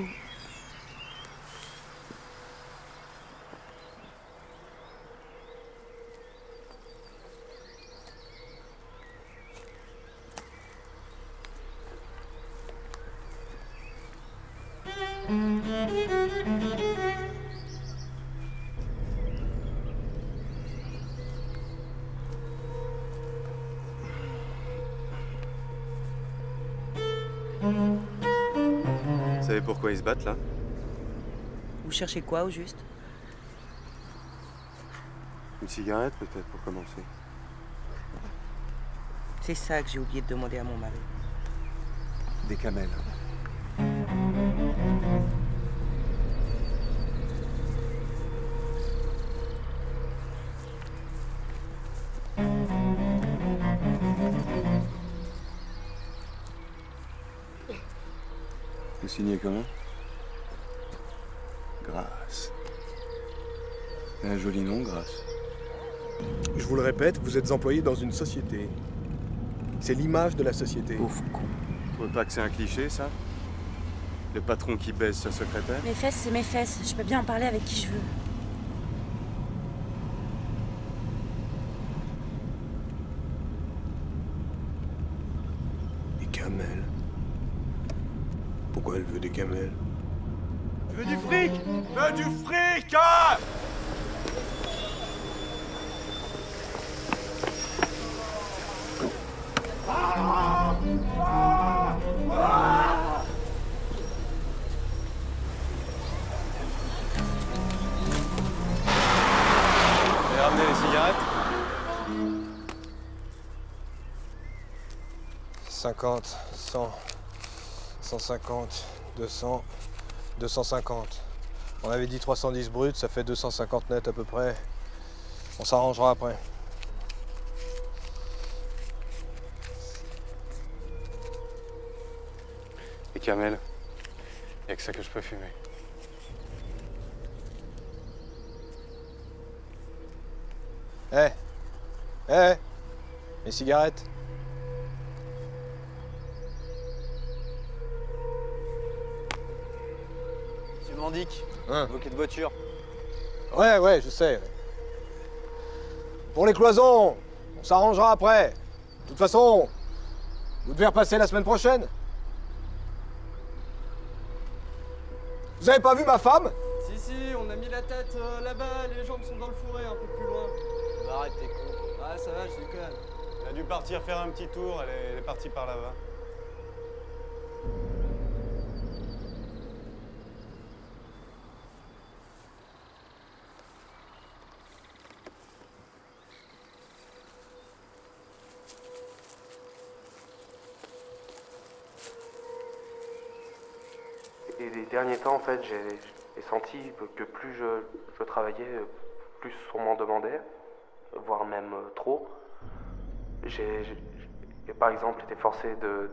Cherchez quoi au juste? Une cigarette peut-être pour commencer. C'est ça que j'ai oublié de demander à mon mari. Des camels. Je vous êtes employé dans une société. C'est l'image de la société. Vous trouvez pas que c'est un cliché, ça Le patron qui baise sa secrétaire Mes fesses, c'est mes fesses. Je peux bien en parler avec qui je veux. 50, 100, 150, 200, 250. On avait dit 310 bruts, ça fait 250 net à peu près. On s'arrangera après. Les camels. Y a que ça que je peux fumer. Hé Hé Les cigarettes Monsieur Mandic, Hein de voiture. Ouais, ouais, je sais. Pour les cloisons, on s'arrangera après. De toute façon, vous devez repasser la semaine prochaine. Vous avez pas vu ma femme? Si, si, on a mis la tête euh, là-bas, les jambes sont dans le fourré un peu plus loin. Bah, arrête tes cons. Ah, ça va, je déconne. Elle a dû partir faire un petit tour, elle est, elle est partie par là-bas. Et les derniers temps, en fait, j'ai senti que plus je, travaillais, plus on m'en demandait, voire même euh, trop. J'ai, par exemple, été forcé de,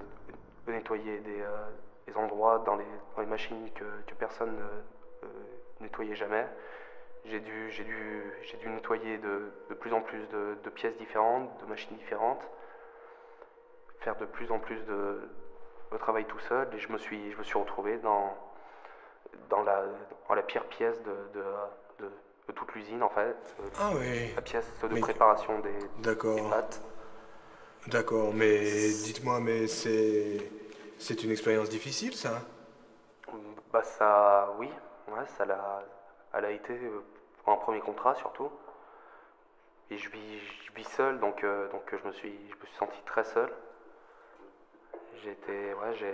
nettoyer des, euh, des endroits dans les, machines que, personne ne euh, nettoyait jamais. J'ai dû, dû, dû nettoyer de, plus en plus de, de pièces différentes, de machines différentes, faire de plus en plus de, de travail tout seul, et je me suis, je me suis retrouvé dans, dans la, dans la pire pièce de, de, de- de toute l'usine en fait. Euh, Ah oui. La pièce de Mais- préparation des, D'accord. des pâtes. D'accord, mais dites-moi, mais c'est. C'est une expérience difficile, ça? Bah ça, oui, ouais, ça l'a, elle a été euh, pour un premier contrat surtout. Et je vis, je vis seul, donc, euh, donc je, me suis, je me suis senti très seul. J'ai été, ouais, j'ai,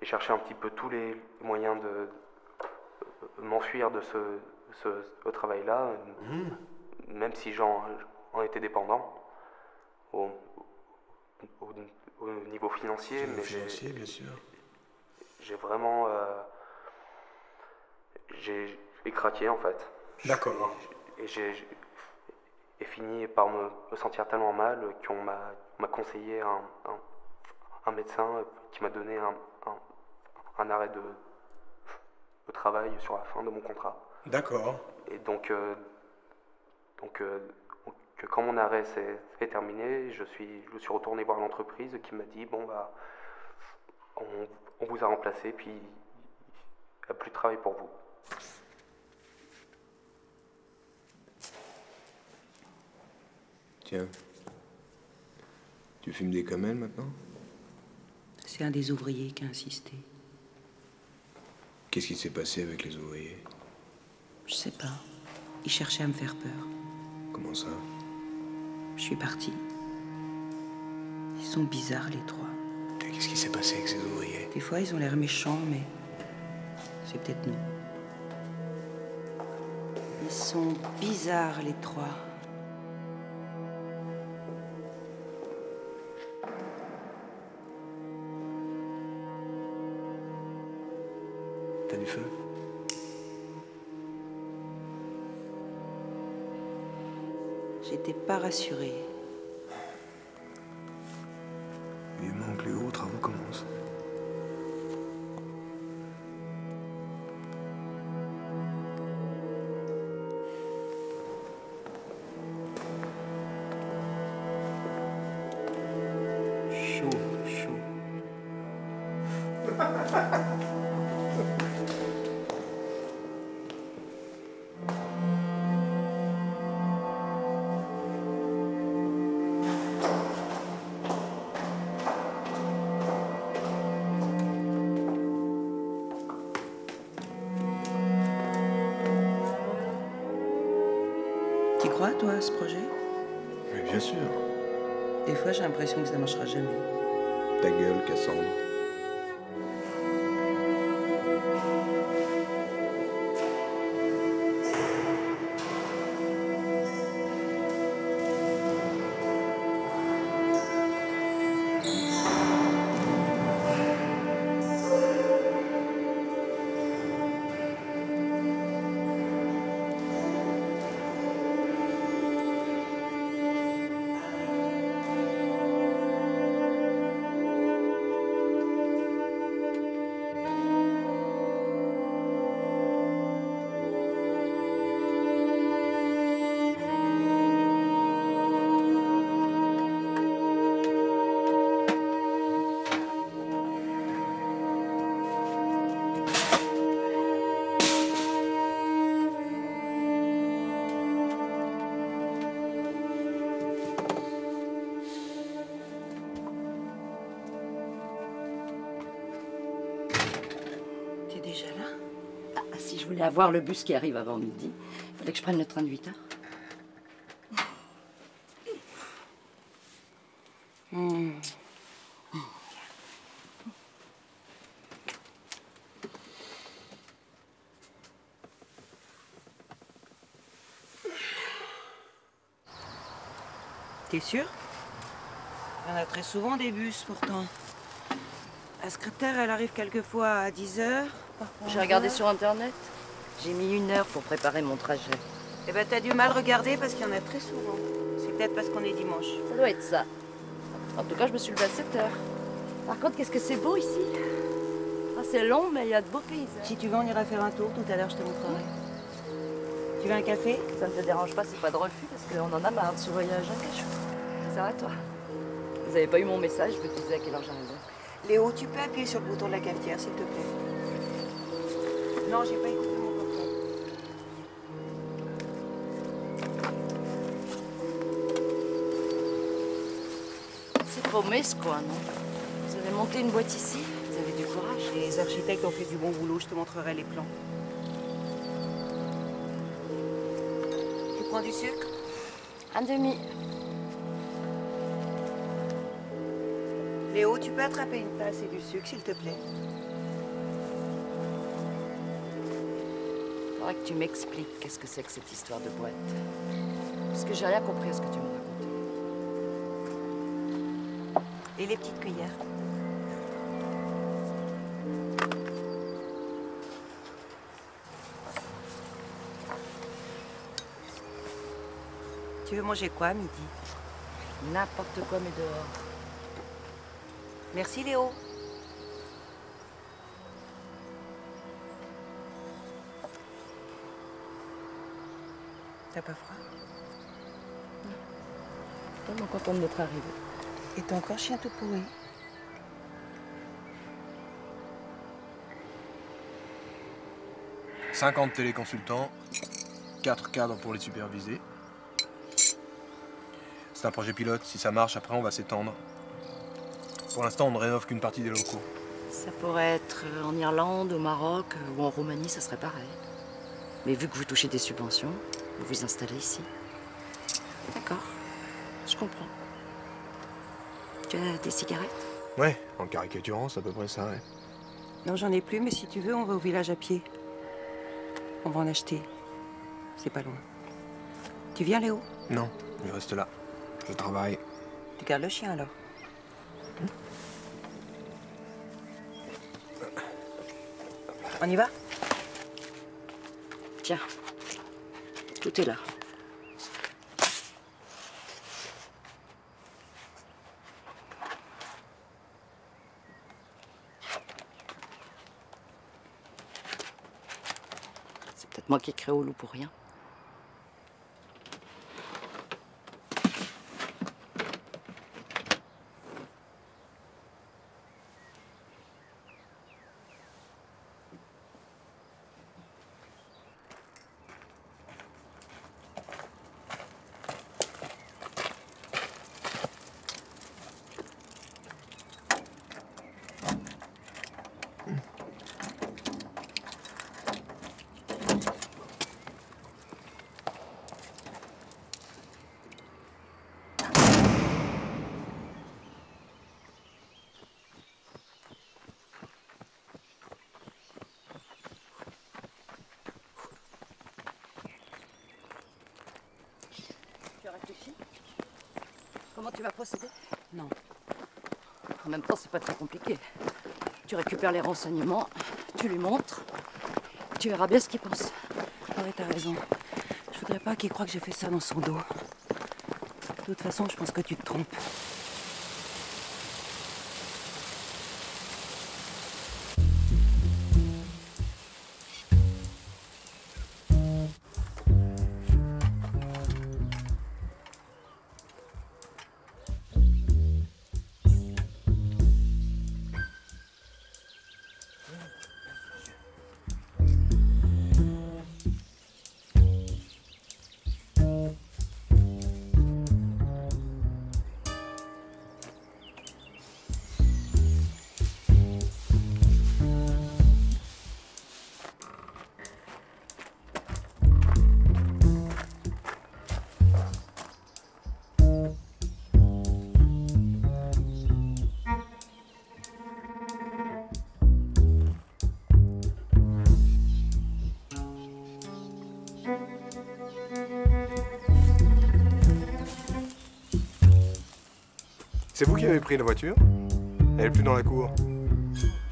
j'ai cherché un petit peu tous les moyens de, de m'enfuir de ce, ce, ce travail-là, même si j'en, en étais dépendant au, au, au niveau financier. mais j'ai- Financier, bien sûr. j'ai vraiment. euh, j'ai craqué en fait. D'accord. Et j'ai j'ai fini par me, me sentir tellement mal qu'on m'a on m'a conseillé un, un, un médecin qui m'a donné un, un, arrêt de, de travail sur la fin de mon contrat. D'accord. Et donc, euh, donc euh, que quand mon arrêt s'est s'est terminé, je suis, je suis retourné voir l'entreprise qui m'a dit bon bah on, on vous a remplacé puis il n'y a plus de travail pour vous. Tiens. Tu fumes des camels maintenant? C'est un des ouvriers qui a insisté. Qu'est-ce qui s'est passé avec les ouvriers? Je sais pas. Il cherchait à me faire peur. Comment ça? Je suis partie. Ils sont bizarres, les trois. Qu'est-ce qui s'est passé avec ces ouvriers? Des fois, ils ont l'air méchants, mais c'est peut-être nous. Ils sont bizarres, les trois. rassurer. Il manque les hauts travaux commencent. Chaud, chaud. à ce projet? Mais bien sûr. Des fois, j'ai l'impression que ça marchera jamais. Ta gueule, Cassandre. Avoir le bus qui arrive avant midi, il fallait que je prenne le train de 8 heures. Hmm. T'es sûr? Il y en a très souvent des bus pourtant. La secrétaire, elle arrive quelquefois à 10h. J'ai regardé sur internet. J'ai mis une heure pour préparer mon trajet. Eh ben t'as du mal regarder parce qu'il y en a très souvent. C'est peut-être parce qu'on est dimanche. Ça doit être ça. En tout cas, je me suis levée à 7 heures. Par contre, qu'est-ce que c'est beau ici? Ah, C'est long, mais il y a de beaux paysages. Si tu veux, on ira faire un tour tout à l'heure, je te montrerai. Tu veux un café? Ça ne te dérange pas, c'est pas de refus, parce qu'on en a marre de ce voyage. Hein, Cachou Ça va, toi Vous avez pas eu mon message, je te disais à quelle heure j'arrivais. Léo, tu peux appuyer sur le bouton de la cafetière, s'il te plaît? Non, j'ai pas écouté Non? Vous avez monté une boîte ici? Vous avez du courage? Les architectes ont fait du bon boulot, je te montrerai les plans. Tu prends du sucre? Un demi. Léo, tu peux attraper une tasse et du sucre, s'il te plaît Faudrait que tu m'expliques qu'est-ce que c'est que cette histoire de boîte. Parce que j'ai rien compris à ce que tu me Et les petites cuillères Tu veux manger quoi à midi? N'importe quoi, mais dehors. Merci Léo. T'as pas froid? Tellement contente d'être arrivée. Et t'es encore chien tout pourri 50 téléconsultants, 4 cadres pour les superviser. C'est un projet pilote. Si ça marche, après, on va s'étendre. Pour l'instant, on ne rénove qu'une partie des locaux. Ça pourrait être en Irlande, au Maroc ou en Roumanie, ça serait pareil. Mais vu que vous touchez des subventions, vous vous installez ici. D'accord, je comprends. Tu as des cigarettes Ouais, en caricaturant, c'est à peu près ça, ouais. Non, j'en ai plus, mais si tu veux, on va au village à pied. On va en acheter. C'est pas loin. Tu viens, Léo? Non, je reste là. Je travaille. Tu gardes le chien alors On y va? Tiens, tout est là. Moi qui ai créé au loup pour rien. Non. En même temps, c'est pas très compliqué. Tu récupères les renseignements, tu lui montres, tu verras bien ce qu'il pense. Ouais, t'as raison. Je voudrais pas qu'il croie que j'ai fait ça dans son dos. De toute façon, je pense que tu te trompes. Qui avez pris la voiture Elle est plus dans la cour.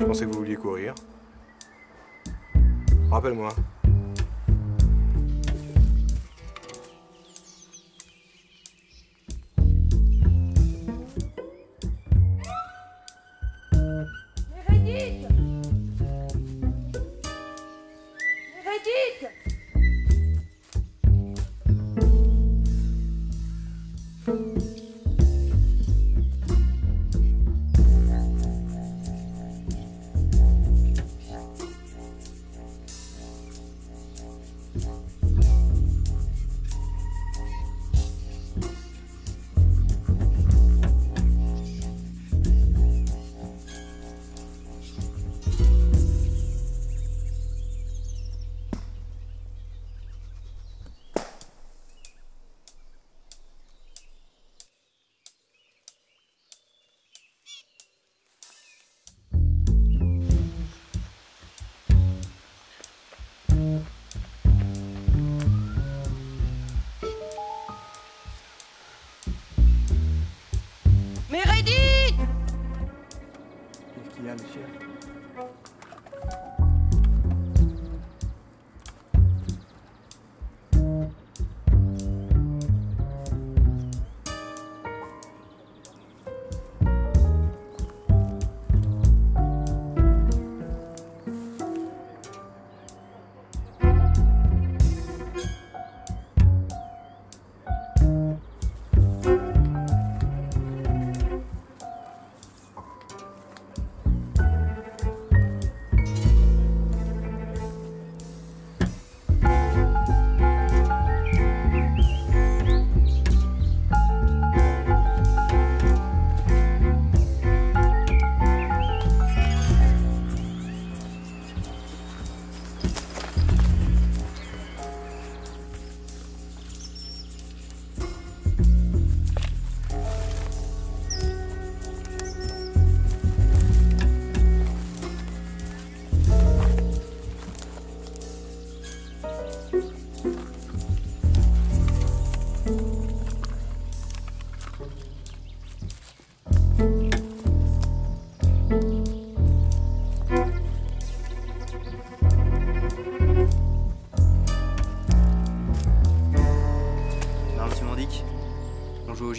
Je pensais que vous vouliez courir. Rappelle-moi.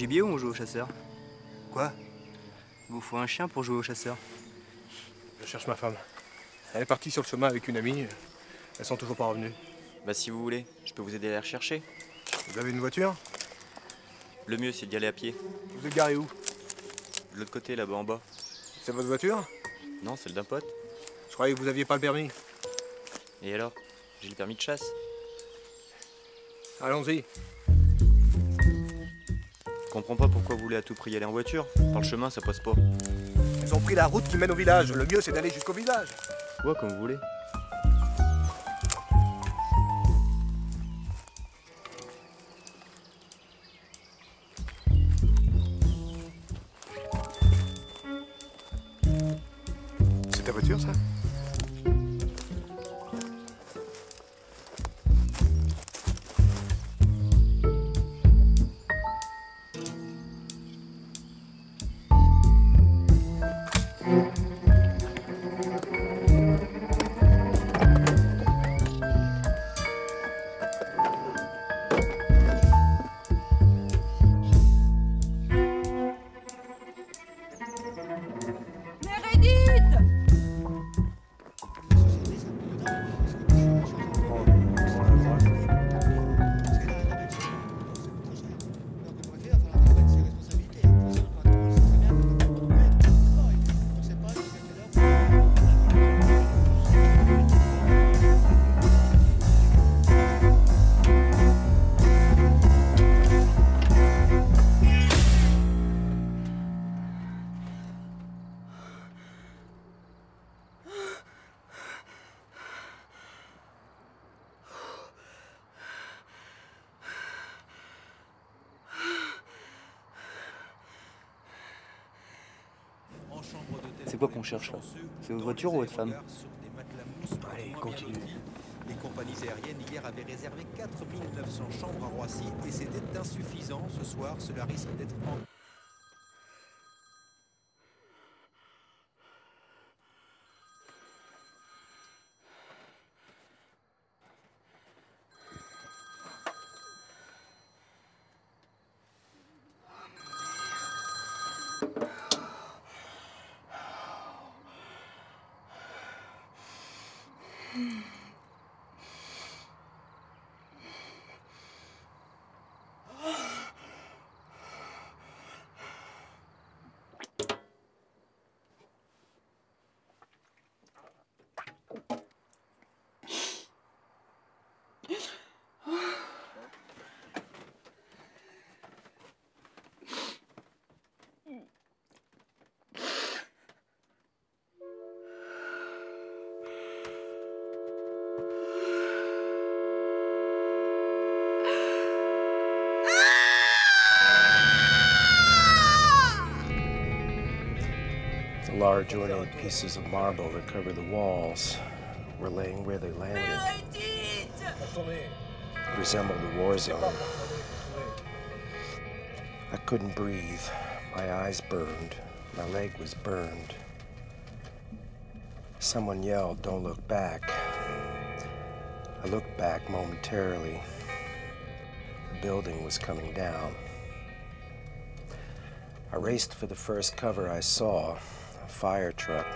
Gibier ou on joue au chasseur Quoi? Il vous faut un chien pour jouer au chasseur. Je cherche ma femme. Elle est partie sur le chemin avec une amie. Elles sont toujours pas revenues. Bah, si vous voulez, je peux vous aider à les rechercher. Vous avez une voiture? Le mieux, c'est d'y aller à pied. Vous êtes garé où? De l'autre côté, là-bas en bas. C'est votre voiture? Non, celle d'un pote. Je croyais que vous aviez pas le permis. Et alors? J'ai le permis de chasse. Allons-y. Je comprends pas pourquoi vous voulez à tout prix y aller en voiture. Par le chemin, ça passe pas. Ils ont pris la route qui mène au village. Le mieux, c'est d'aller jusqu'au village. Ouais, comme vous voulez. Cherche là C'est votre voiture ou votre femme Allez, continue. Les compagnies aériennes hier avaient réservé 4900 chambres à Roissy et c'était insuffisant. Ce soir, cela risque d'être en... large ornate pieces of marble that cover the walls were laying where they landed. It resembled a war zone. I couldn't breathe. My eyes burned. My leg was burned. Someone yelled, Don't look back. I looked back momentarily. The building was coming down. I raced for the first cover I saw a fire truck.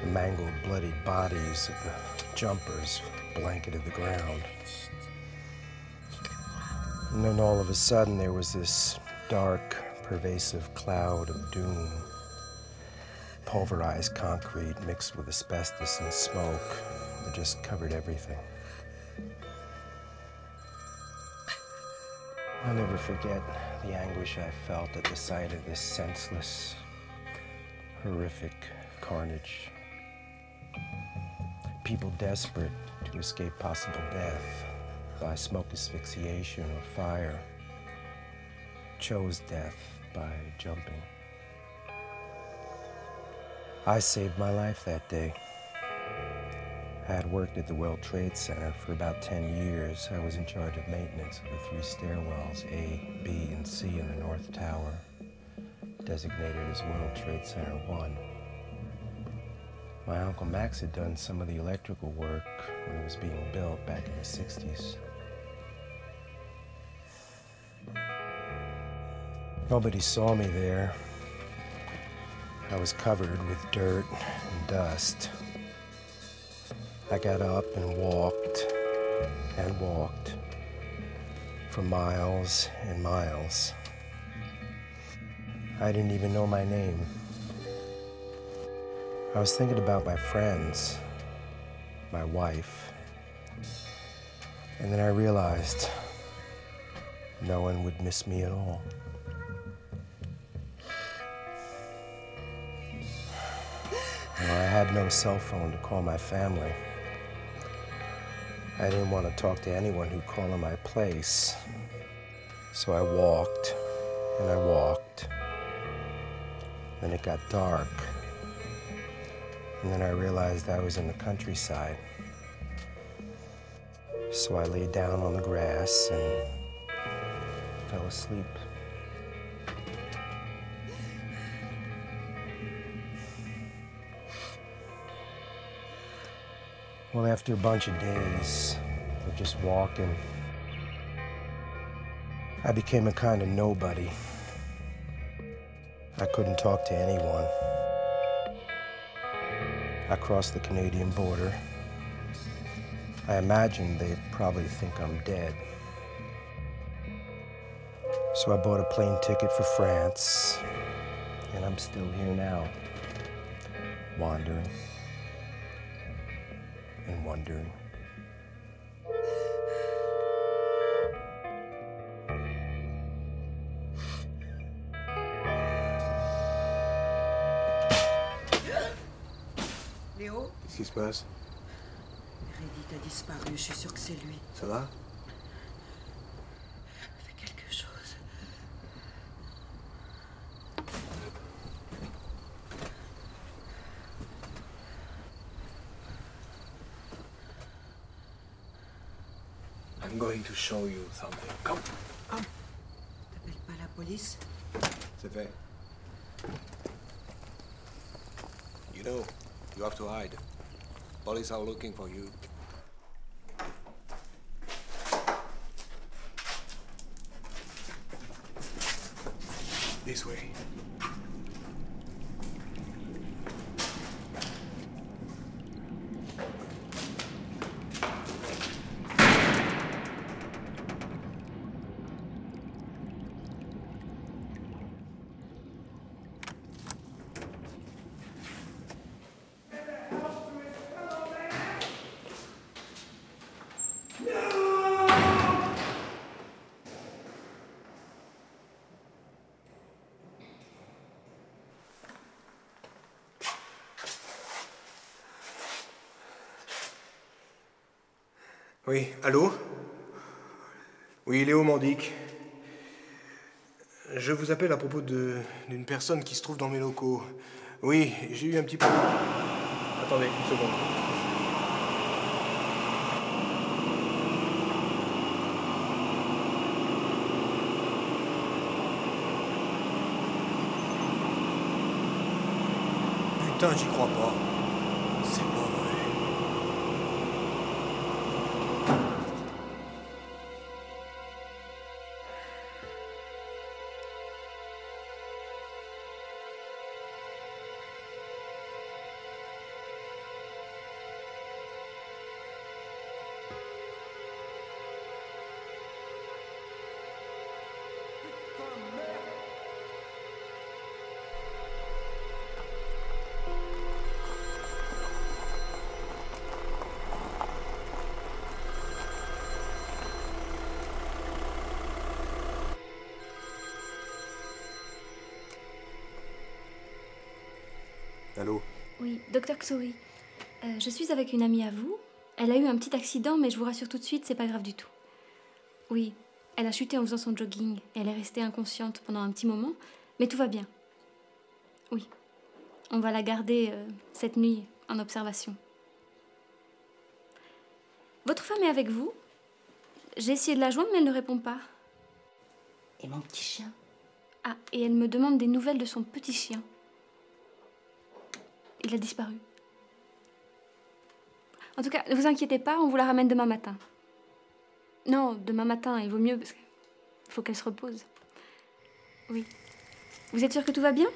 The mangled, bloodied bodies of the jumpers blanketed the ground. And then all of a sudden, there was this dark, pervasive cloud of doom. Pulverized concrete mixed with asbestos and smoke that just covered everything. I'll never forget the anguish I felt at the sight of this senseless, horrific carnage. People desperate to escape possible death by smoke asphyxiation or fire chose death by jumping. I saved my life that day. I had worked at the World Trade Center for about 10 years. I was in charge of maintenance of the three stairwells, A, B, and C in the North Tower, designated as World Trade Center 1. My Uncle Max had done some of the electrical work when it was being built back in the 60s. Nobody saw me there. I was covered with dirt and dust. I got up and walked and walked for miles and miles. I didn't even know my name. I was thinking about my friends, my wife, and then I realized no one would miss me at all. Now, I had no cell phone to call my family. I didn't want to talk to anyone who'd call on my place. So I walked and I walked. Then it got dark. And then I realized I was in the countryside. So I lay down on the grass and fell asleep. Well, after a bunch of days of just walking, I became a kind of nobody. I couldn't talk to anyone. I crossed the Canadian border. I imagined they'd probably think I'm dead. So I bought a plane ticket for France, and I'm still here now, wandering and wondering. passe a disparu, je suis sûre que c'est lui. Ça va? Fais quelque chose. I'm going to show you something. Come, come. T'appelles pas la police? C'est fait. You know, you have to hide. Police are looking for you. This way. Oui, allô? Oui, Léo Mandic. Je vous appelle à propos d'une personne qui se trouve dans mes locaux. Oui, j'ai eu un petit peu... Attendez, une seconde. Putain, j'y crois pas. Allô Oui, docteur Xori. Euh, je suis avec une amie à vous. Elle a eu un petit accident, mais je vous rassure tout de suite, c'est pas grave du tout. Oui, elle a chuté en faisant son jogging et elle est restée inconsciente pendant un petit moment, mais tout va bien. Oui, on va la garder euh, cette nuit en observation. Votre femme est avec vous J'ai essayé de la joindre, mais elle ne répond pas. Et mon petit chien? Ah, et elle me demande des nouvelles de son petit chien. Il a disparu. En tout cas, ne vous inquiétez pas, on vous la ramène demain matin. Non, demain matin, il vaut mieux parce qu'il faut qu'elle se repose. Oui. Vous êtes sûr que tout va bien?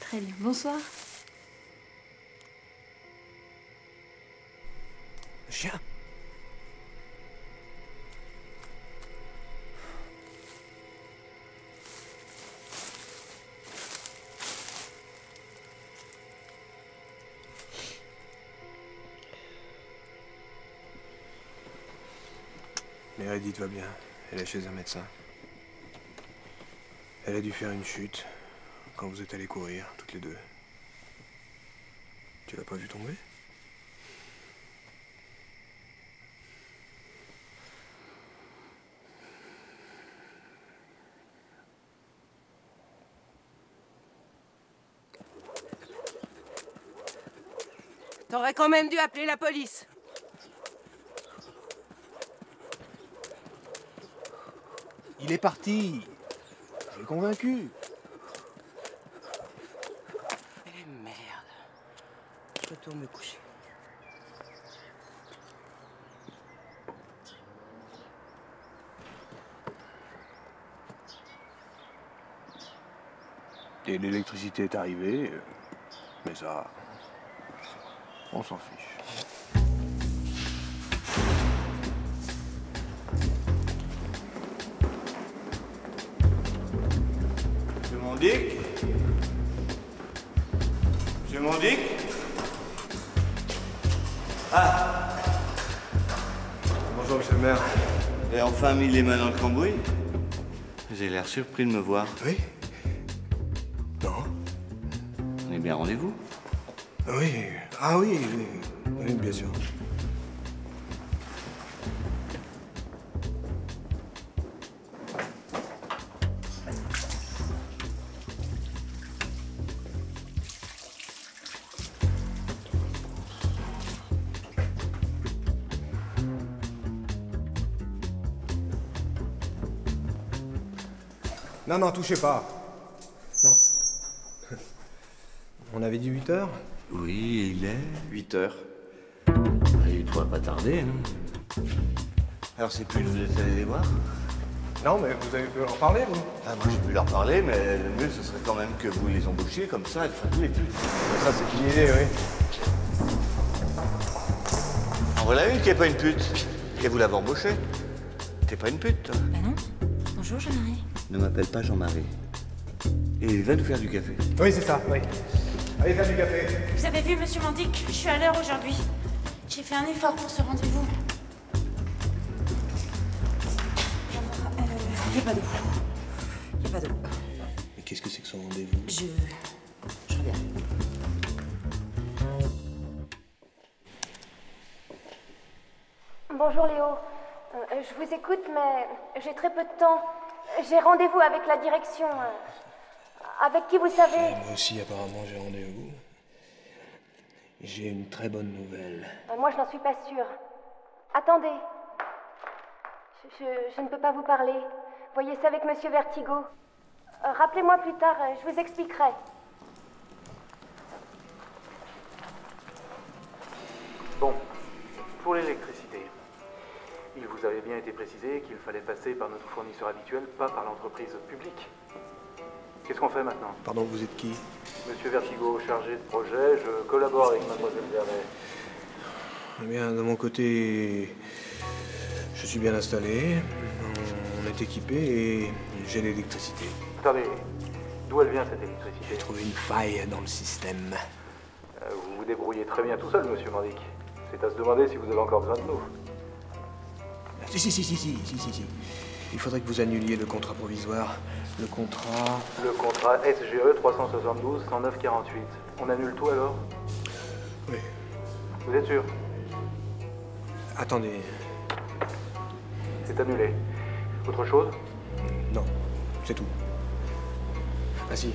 Très bien. Bonsoir. Chien? Meredith va bien. Elle est chez un médecin. Elle a dû faire une chute quand vous êtes allés courir, toutes les deux. Tu l'as pas vu tomber? T'aurais quand même dû appeler la police. Il est parti J'ai convaincu Eh merde. Je retourne me coucher. Et l'électricité est arrivée, mais ça. On s'en fiche. Mondic Monsieur Mondic Ah Bonjour, monsieur le maire. Avez enfin mis les mains dans le cambouis Vous avez l'air surpris de me voir. Oui Non On est bien rendez-vous Oui. Ah oui, oui, oui, bien sûr. Non, non, touchez pas. Non. On avait dit 8 heures Oui, il est 8 heures. Il doit pas tarder, non Alors c'est plus vous êtes allé les voir Non, mais vous avez pu leur parler, vous Ah, moi j'ai pu leur parler, mais le mieux ce serait quand même que vous les embauchiez, comme ça elles feraient tous les putes. Ça, c'est une idée, oui. En voilà une qui est pas une pute. Et vous l'avez embauchée. T'es pas une pute, toi Bah non. Bonjour, Jean-Marie. Ne m'appelle pas Jean-Marie. Et va nous faire du café. Oui, c'est ça, oui. Allez, faire du café. Vous avez vu, monsieur Mandic Je suis à l'heure aujourd'hui. J'ai fait un effort pour ce rendez-vous. Il n'y a pas d'eau. Il n'y a pas d'eau. Mais qu'est-ce que c'est que son rendez-vous? Je. Je reviens. Bonjour Léo. Euh, je vous écoute, mais j'ai très peu de temps. J'ai rendez-vous avec la direction. euh, avec qui vous savez Moi aussi, apparemment, j'ai rendez-vous. J'ai une très bonne nouvelle. Euh, Moi, je n'en suis pas sûre. Attendez. Je, je- je ne peux pas vous parler. Voyez ça avec Monsieur Vertigo. Euh, Rappelez-moi plus tard, je vous expliquerai. Bon, pour l'électricité, il vous avait bien été précisé qu'il fallait passer par notre fournisseur habituel, pas par l'entreprise publique. Qu'est-ce qu'on fait maintenant? Pardon, vous êtes qui? Monsieur Vertigo, chargé de projet, je collabore avec mademoiselle Vernet. Eh bien, de mon côté, je suis bien installé, on est équipé et j'ai l'électricité. Attendez, d'où elle vient cette électricité? J'ai trouvé une faille dans le système. Euh, Vous vous débrouillez très bien tout seul, monsieur Mandic. C'est à se demander si vous avez encore besoin de nous. Si, si, si, si, si, si, si, si. Il faudrait que vous annuliez le contrat provisoire. Le contrat... Le contrat SGE 372 109 48. On annule tout alors? Oui. Vous êtes sûr? Attendez. C'est annulé. Autre chose? Non, c'est tout. Ah si,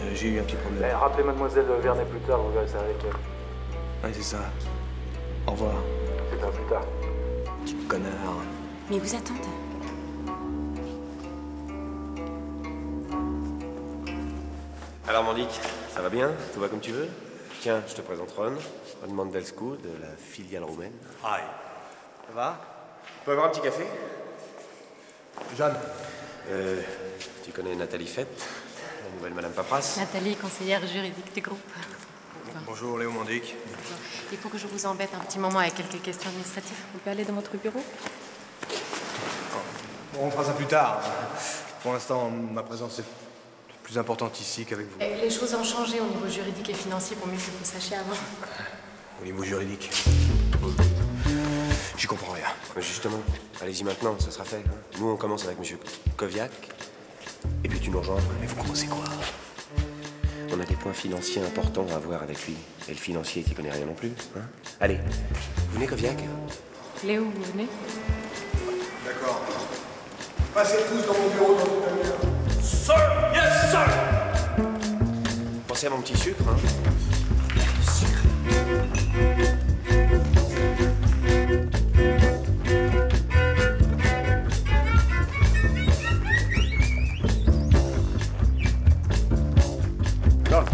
euh, j'ai eu un petit problème. Eh, Rappelez mademoiselle Vernet plus tard, vous verrez ça avec elle. Ouais, c'est ça. Au revoir. C'est un plus tard. Petit connard. Mais vous attendez. Alors, Mandic, ça va bien? Tout va comme tu veux? Tiens, je te présente Ron. Ron Mandelscu de la filiale roumaine. Hi. Ça va? On peut avoir un petit café? Jeanne. Euh, tu connais Nathalie Fett, la nouvelle Madame Papras? Nathalie, conseillère juridique du groupe. Bonjour, Léo Mandic. Il faut que je vous embête un petit moment avec quelques questions administratives. Vous pouvez aller dans votre bureau? Bon, on fera ça plus tard. Pour l'instant, ma présence est plus importante ici qu'avec vous. Eh, Les choses ont changé au niveau juridique et financier pour mieux que vous sachiez avant. Au niveau juridique. J'y comprends rien. Mais Justement, allez-y maintenant, ça sera fait. hein. Nous, on commence avec Monsieur Koviak. Et puis tu nous rejoins. Mais vous commencez quoi? On a des points financiers importants à voir avec lui. Et le financier, qui connaît rien non plus. hein. Allez, vous venez Koviak Léo, vous venez D'accord. Passez tous dans mon bureau dans une. Sir, yes, sir Pensez à mon petit sucre, hein. Non,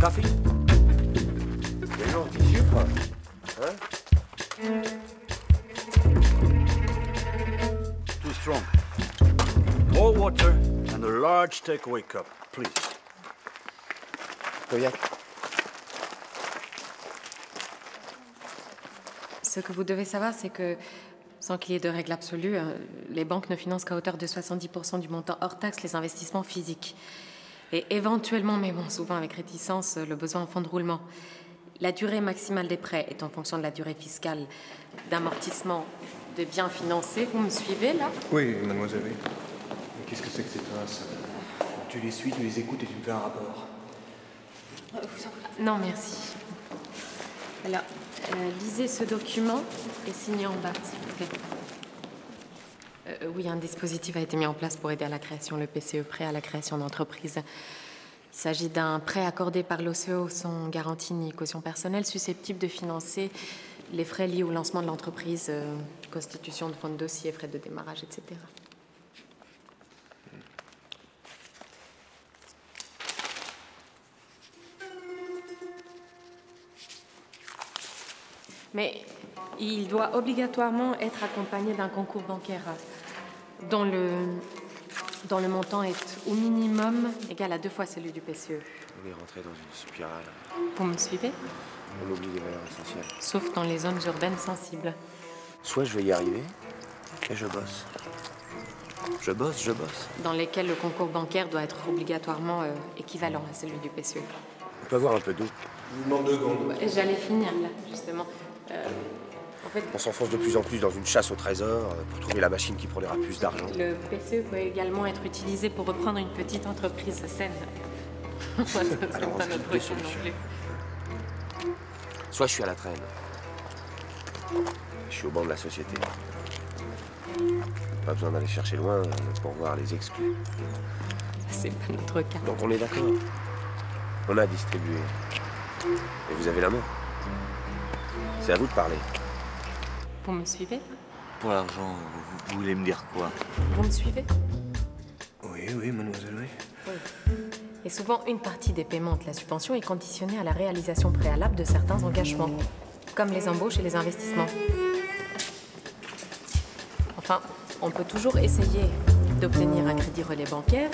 café. Sucre. Hein Too strong. More water and a large takeaway cup, please. Koviak. Ce que vous devez savoir, c'est que, sans qu'il y ait de règle absolue, euh, les banques ne financent qu'à hauteur de 70% du montant hors taxe les investissements physiques. Et éventuellement, mais bon, souvent avec réticence, le besoin en fonds de roulement. La durée maximale des prêts est en fonction de la durée fiscale d'amortissement de biens financés. Vous me suivez là? Oui, mademoiselle. Mais qu'est-ce que c'est que ces traces? Tu les suis, tu les écoutes et tu me fais un rapport. Non, merci. Alors, euh, lisez ce document et signez en bas, s'il vous plaît. Euh, oui, un dispositif a été mis en place pour aider à la création, le PCE prêt à la création d'entreprises. Il s'agit d'un prêt accordé par l'OCE sans garantie ni caution personnelle susceptible de financer les frais liés au lancement de l'entreprise, euh, constitution de fonds de dossier, frais de démarrage, etc. Mais il doit obligatoirement être accompagné d'un concours bancaire dont le, dont le montant est au minimum égal à deux fois celui du PCE. On est rentré dans une spirale. Vous me suivez? On oublie les valeurs essentielles. Sauf dans les zones urbaines sensibles. Soit je vais y arriver, et je bosse. Je bosse, je bosse. Dans lesquelles le concours bancaire doit être obligatoirement euh, équivalent à celui du PCE. On peut avoir un peu d'eau. Je vous demande deux secondes. J'allais finir là, justement. Euh, fait, On s'enfonce de plus en plus dans une chasse au trésor euh, pour trouver la machine qui produira plus d'argent. le PCE peut également être utilisé pour reprendre une petite entreprise saine. Ça, Alors, pas notre plus. Soit je suis à la traîne. Je suis au banc de la société. Pas besoin d'aller chercher loin euh, pour voir les exclus. C'est pas notre cas. Donc on est d'accord. On a distribué. Et vous avez la main. C'est à vous de parler. Vous me suivez Pour l'argent, vous, voulez me dire quoi? Vous me suivez Oui, oui, mademoiselle, oui. Oui. Et souvent, une partie des paiements de la subvention est conditionnée à la réalisation préalable de certains engagements, comme les embauches et les investissements. Enfin, on peut toujours essayer d'obtenir un crédit relais bancaire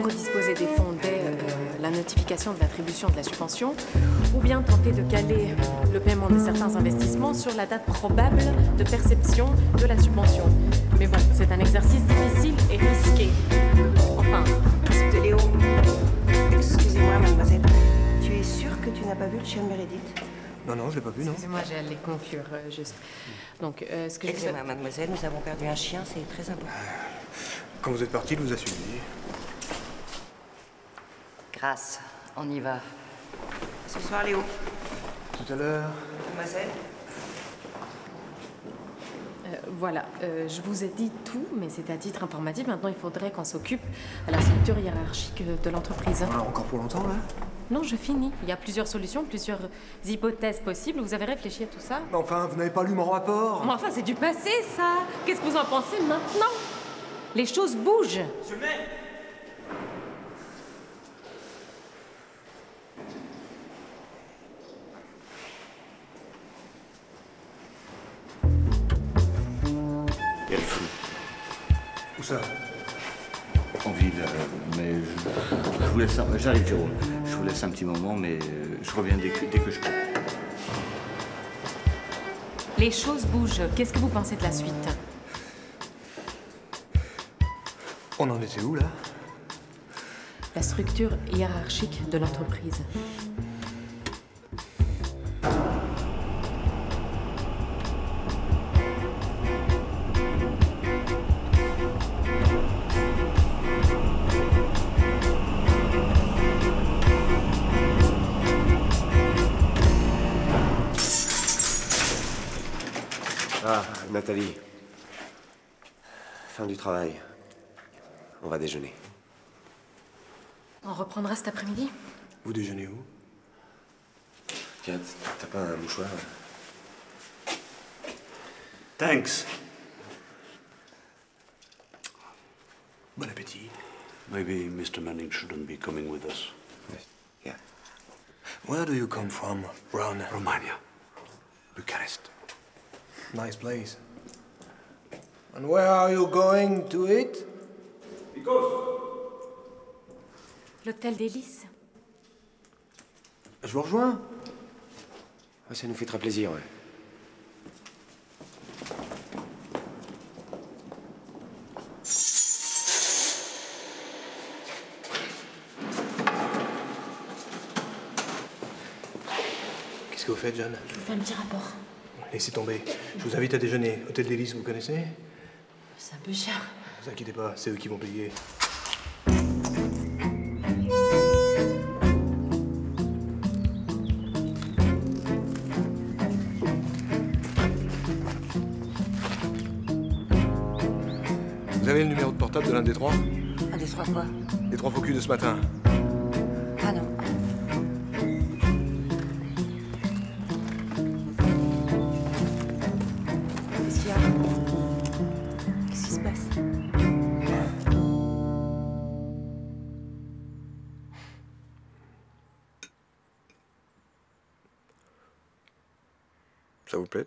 pour disposer des fonds dès euh, la notification de l'attribution de la subvention, ou bien tenter de caler le paiement de certains investissements sur la date probable de perception de la subvention. Mais bon, c'est un exercice difficile et risqué. Enfin, De Léo, excusez-moi, mademoiselle. Tu es sûre que tu n'as pas vu le chien de Meredith? Non, non, je l'ai pas vu, non. Excusez-moi, j'allais conclure euh, juste. Donc, euh, ce que je Excusez-moi, mademoiselle, nous avons perdu un chien, c'est très important. Quand vous êtes parti, il vous a suivi. Grâce, on y va. Ce soir, Léo. Tout à l'heure. Mademoiselle Euh, voilà, euh, je vous ai dit tout, mais c'est à titre informatif. Maintenant, il faudrait qu'on s'occupe à la structure hiérarchique de l'entreprise. Ah, encore pour longtemps, là? Non, je finis. Il y a plusieurs solutions, plusieurs hypothèses possibles. Vous avez réfléchi à tout ça? Mais enfin, vous n'avez pas lu mon rapport? Mais enfin, c'est du passé, ça Qu'est-ce que vous en pensez maintenant? Les choses bougent Il y a le feu. Où ça? En ville, euh, mais je, je vous laisse un... J'arrive, Jérôme. Je vous laisse un petit moment, mais euh, je reviens dès que, dès que je peux. Les choses bougent. Qu'est-ce que vous pensez de la suite? On en était où, là? La structure hiérarchique de l'entreprise. Nathalie. Fin du travail. On va déjeuner. On reprendra cet après-midi Vous déjeunez où? Tiens, t'as pas un mouchoir? Thanks. Bon appétit. Maybe Mr. Manning shouldn't be coming with us. Yeah. Where do you come from, Ron? Romania. Bucharest. Nice place. And where are you going to eat? L'hôtel d'Hélice Je vous rejoins. Ouais, ça nous fait très plaisir, ouais. Qu'est-ce que vous faites, Jeanne? Je vous fais un petit rapport. Laissez tomber. Je vous invite à déjeuner. Hôtel d'Hélice, vous connaissez? C'est un peu cher. Ne vous inquiétez pas, c'est eux qui vont payer. Vous avez le numéro de portable de l'un des trois? Un des trois quoi? Les trois focus de ce matin.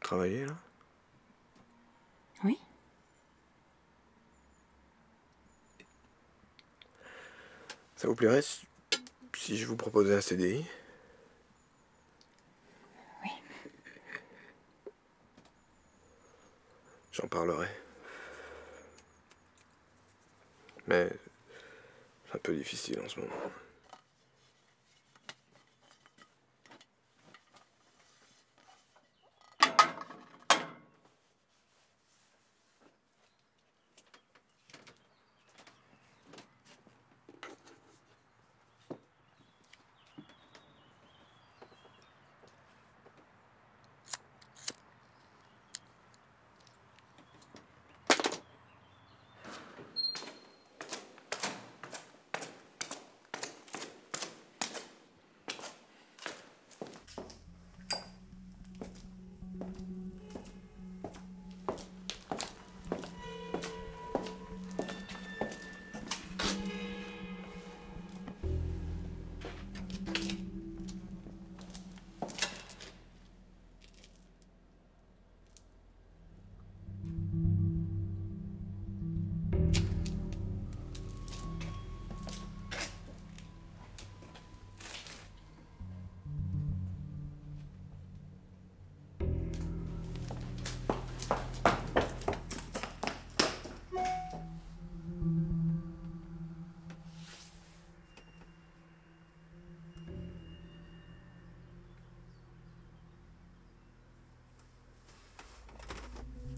Travailler là Oui. Ça vous plairait si, je vous proposais un CDI Oui. J'en parlerai. Mais c'est un peu difficile en ce moment.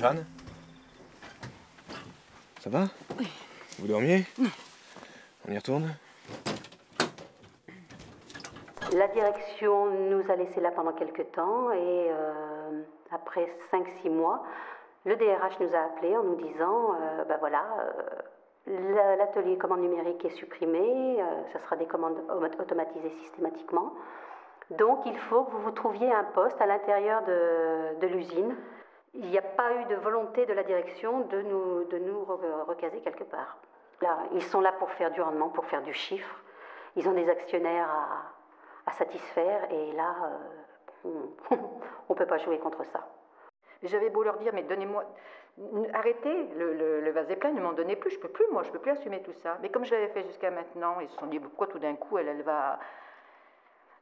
Jeanne Ça va Oui. Vous dormiez Non. On y retourne La direction nous a laissé là pendant quelques temps et euh, après 5-6 mois, le DRH nous a appelés en nous disant euh, ben voilà, euh, la- l'atelier commande numérique est supprimé, euh, ça sera des commandes auto- automatisées systématiquement. Donc il faut que vous vous trouviez un poste à l'intérieur de, de l'usine. Il n'y a pas eu de volonté de la direction de nous, de nous re- recaser quelque part. Là, ils sont là pour faire du rendement, pour faire du chiffre. Ils ont des actionnaires à, satisfaire et là, euh, on ne peut pas jouer contre ça. J'avais beau leur dire, mais donnez-moi. Arrêtez, le vase est plein, ne m'en donnez plus, je peux plus, moi, je peux plus assumer tout ça. Mais comme je l'avais fait jusqu'à maintenant, ils se sont dit, pourquoi tout d'un coup, elle, elle va.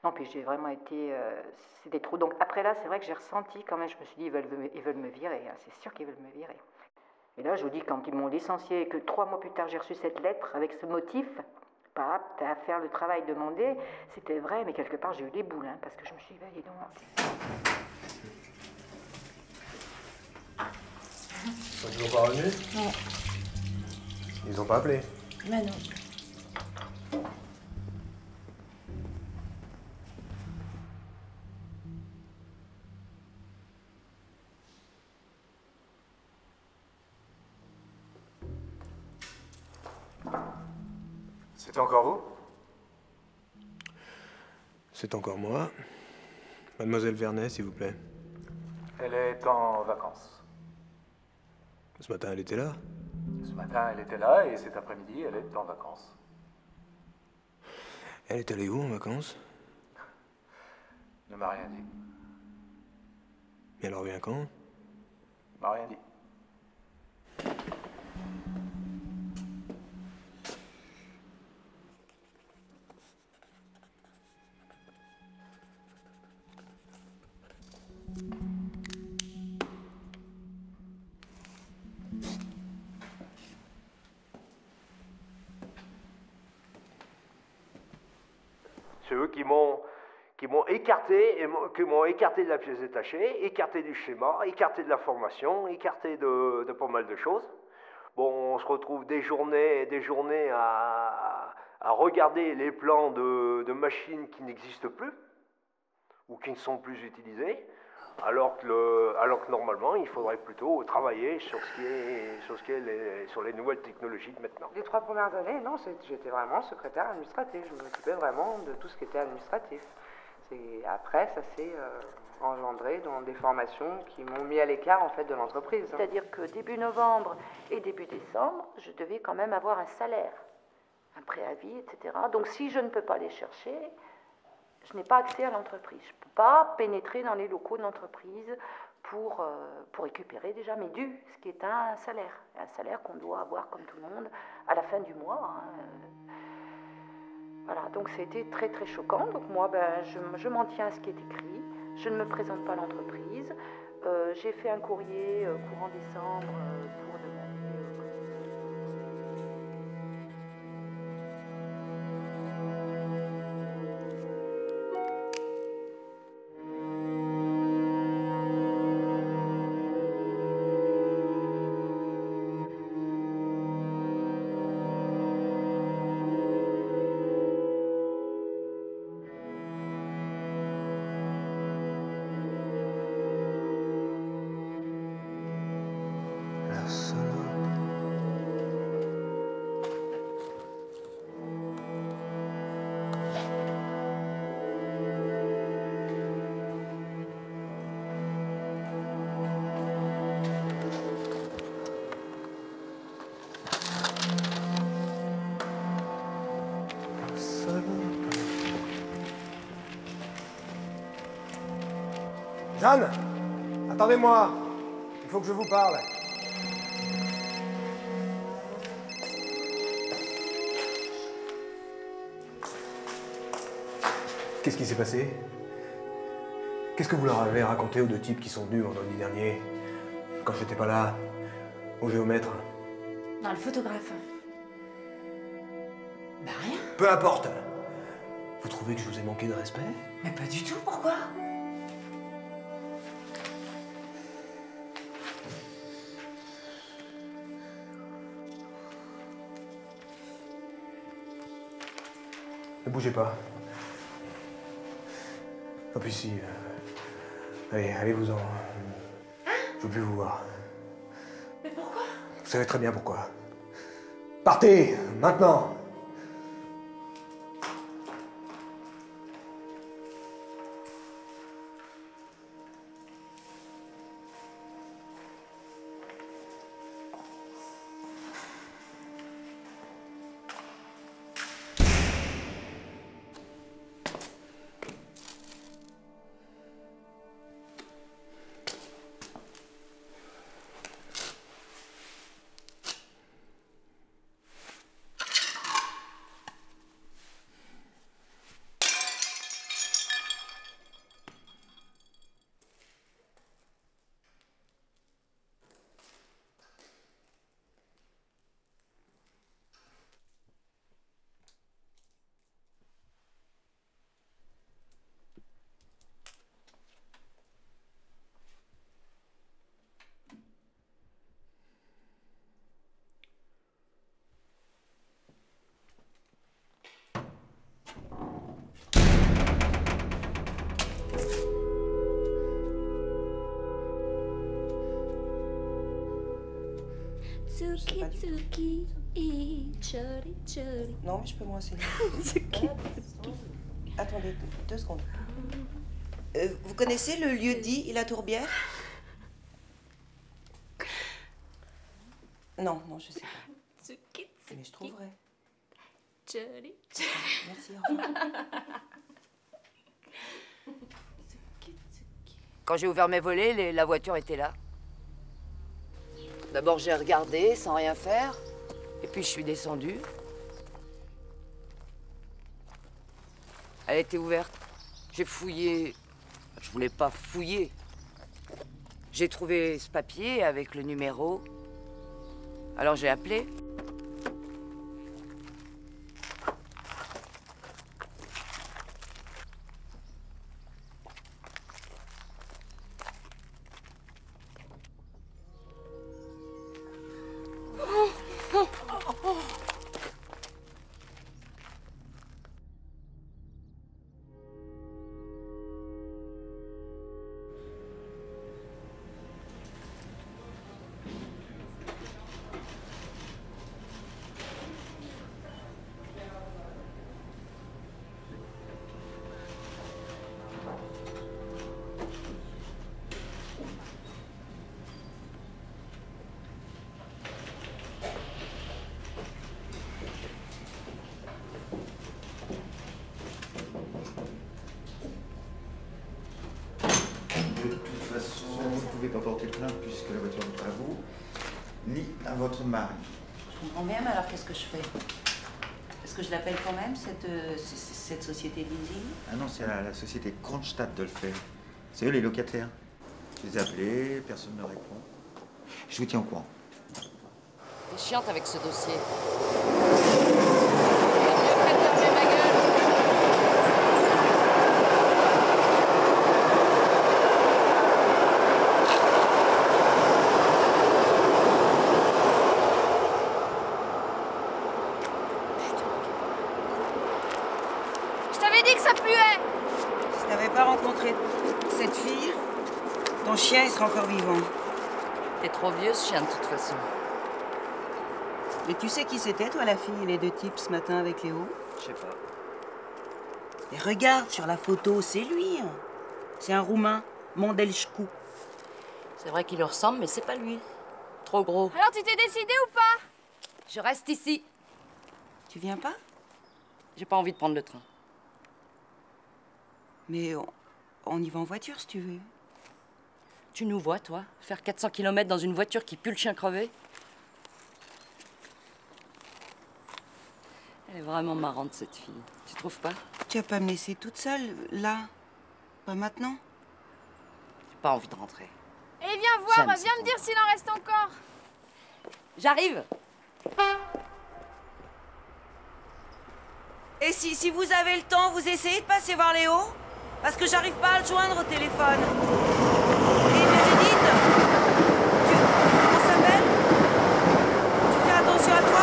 Non, puis j'ai vraiment été. euh, C'était trop. Donc après là, c'est vrai que j'ai ressenti quand même, je me suis dit, ils veulent, me- ils veulent me virer, hein, c'est sûr qu'ils veulent me virer. Et là, je vous dis, quand ils m'ont licencié et que trois mois plus tard, j'ai reçu cette lettre avec ce motif, pas apte à faire le travail demandé, c'était vrai, mais quelque part, j'ai eu des boules, hein, parce que je me suis dit, bah, donc. Ils sont toujours pas revenus? Non. Ils ont pas appelé? Mais non. C'est encore vous? C'est encore moi. Mademoiselle Vernet, s'il vous plaît. Elle est en vacances. Ce matin, elle était là. Ce matin, elle était là et cet après-midi, elle est en vacances. Elle est allée où en vacances? Ne m'a rien dit. Et elle revient quand? M'a rien dit. Écarté, et m'ont- écarté de la pièce détachée, écarté du schéma, écarté de la formation, écarté de, pas mal de choses. Bon, on se retrouve des journées, des journées à, regarder les plans de, machines qui n'existent plus ou qui ne sont plus utilisées, alors que, que normalement, il faudrait plutôt travailler sur ce qui est, sur les, nouvelles technologies de maintenant. Les trois premières années, non, j'étais vraiment secrétaire administratif. Je m'occupais vraiment de tout ce qui était administratif. Après, ça s'est euh, engendré dans des formations qui m'ont mis à l'écart en fait de l'entreprise. C'est-à-dire que début novembre et début décembre, je devais quand même avoir un salaire, un préavis, etc. Donc si je ne peux pas les chercher, je n'ai pas accès à l'entreprise. Je ne peux pas pénétrer dans les locaux de l'entreprise pour, euh, pour récupérer déjà mes dus, ce qui est un salaire. Un salaire qu'on doit avoir comme tout le monde à la fin du mois. hein. Voilà, donc c'était très très choquant. Donc moi, ben, je m'en tiens à ce qui est écrit. Je ne me présente pas à l'entreprise. Euh, J'ai fait un courrier euh, courant décembre euh, Attendez-moi Il faut que je vous parle. Qu'est-ce qui s'est passé? Qu'est-ce que vous leur avez raconté aux deux types qui sont venus vendredi dernier? Quand j'étais pas là Au géomètre? Dans le photographe. Bah rien. Peu importe. Vous trouvez que je vous ai manqué de respect? Mais pas du tout, pourquoi? Bougez pas. En plus, si. euh, Allez, allez-vous-en. Je veux plus vous voir. Mais pourquoi? Vous savez très bien pourquoi. Partez Maintenant Non, mais je peux me renseigner. Tsuki, Attendez deux, secondes. Euh, vous connaissez le lieu dit et la tourbière Non, non, je sais pas. Mais je trouverai. Merci, au revoir. Quand j'ai ouvert mes volets, les- la voiture était là. D'abord, j'ai regardé sans rien faire. Et puis, je suis descendue. Elle était ouverte. J'ai fouillé. Je voulais pas fouiller. J'ai trouvé ce papier avec le numéro. Alors, j'ai appelé. Cette, euh, cette société leasing Ah non, c'est à la société Kronstadt de le faire. C'est eux les locataires. Je les ai appelés, personne ne répond. Je vous tiens au courant. T'es chiante avec ce dossier. Je t'avais dit que ça puait Si t'avais pas rencontré cette fille, encore vivant. T'es trop vieux, ce chien, de toute façon. Et tu sais qui c'était, toi, la fille et les deux types ce matin avec Léo? Je sais pas. Et regarde sur la photo, c'est lui. hein. C'est un Roumain, Mondelchku. C'est vrai qu'il lui ressemble, mais c'est pas lui. Trop gros. Alors tu t'es décidé ou pas? Je reste ici. Tu viens pas? J'ai pas envie de prendre le train. Mais on, on y va en voiture si tu veux. Tu nous vois, toi, faire 400 km dans une voiture qui pue le chien crevé? Elle est vraiment marrante, cette fille. Tu trouves pas? Tu vas pas me laisser toute seule, là? Pas maintenant? J'ai pas envie de rentrer. Et viens voir, viens me dire s'il en reste encore. J'arrive Et si, si vous avez le temps, vous essayez de passer voir Léo? Parce que j'arrive pas à le joindre au téléphone. Et Bénédicte tu, Comment ça s'appelle Tu fais attention à toi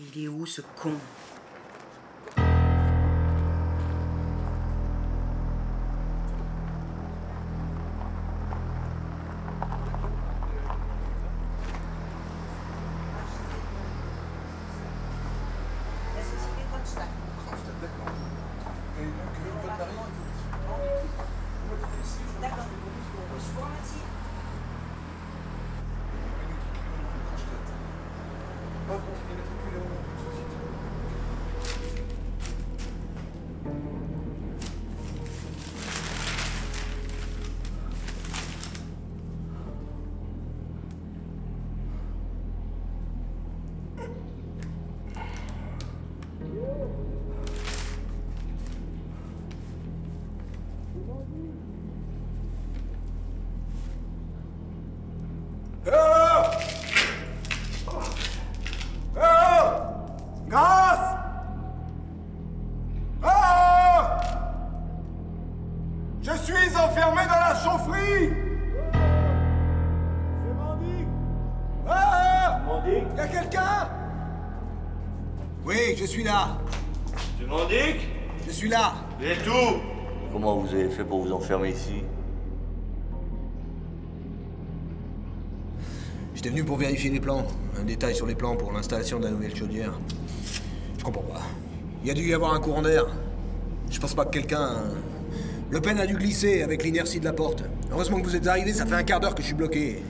Il est où ce con? Suis là. Tu m'indiques Je suis là. Et tout Comment vous avez fait pour vous enfermer ici? J'étais venu pour vérifier les plans. Un détail sur les plans pour l'installation de la nouvelle chaudière. Je comprends pas. Il y a dû y avoir un courant d'air. Je pense pas que quelqu'un. Le Pen a dû glisser avec l'inertie de la porte. Heureusement que vous êtes arrivé, ça fait un quart d'heure que je suis bloqué.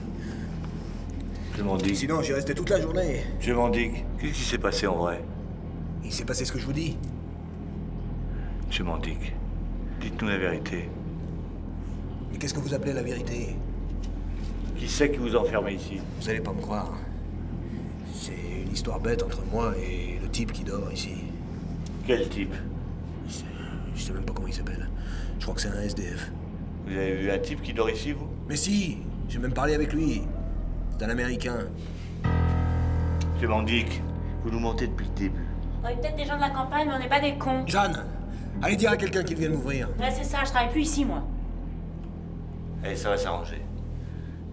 Je m'indique. Sinon, j'y restais toute la journée. Je m'indique. Qu'est-ce qui s'est passé en vrai? S'est passé ce que je vous dis. Je m'indique. Dites-nous la vérité. Mais qu'est-ce que vous appelez la vérité? Qui c'est qui vous a enfermé ici? Vous allez pas me croire. C'est une histoire bête entre moi et le type qui dort ici. Quel type? Je sais, je sais même pas comment il s'appelle. Je crois que c'est un SDF. Vous avez vu un type qui dort ici, vous? Mais si, j'ai même parlé avec lui. C'est un Américain. Je m'indique. Vous nous mentez depuis le début. On est peut-être des gens de la campagne, mais on n'est pas des cons. Jeanne, allez dire à quelqu'un qu'il vienne m'ouvrir. Ouais, c'est ça, je travaille plus ici, moi. Allez, ça va s'arranger.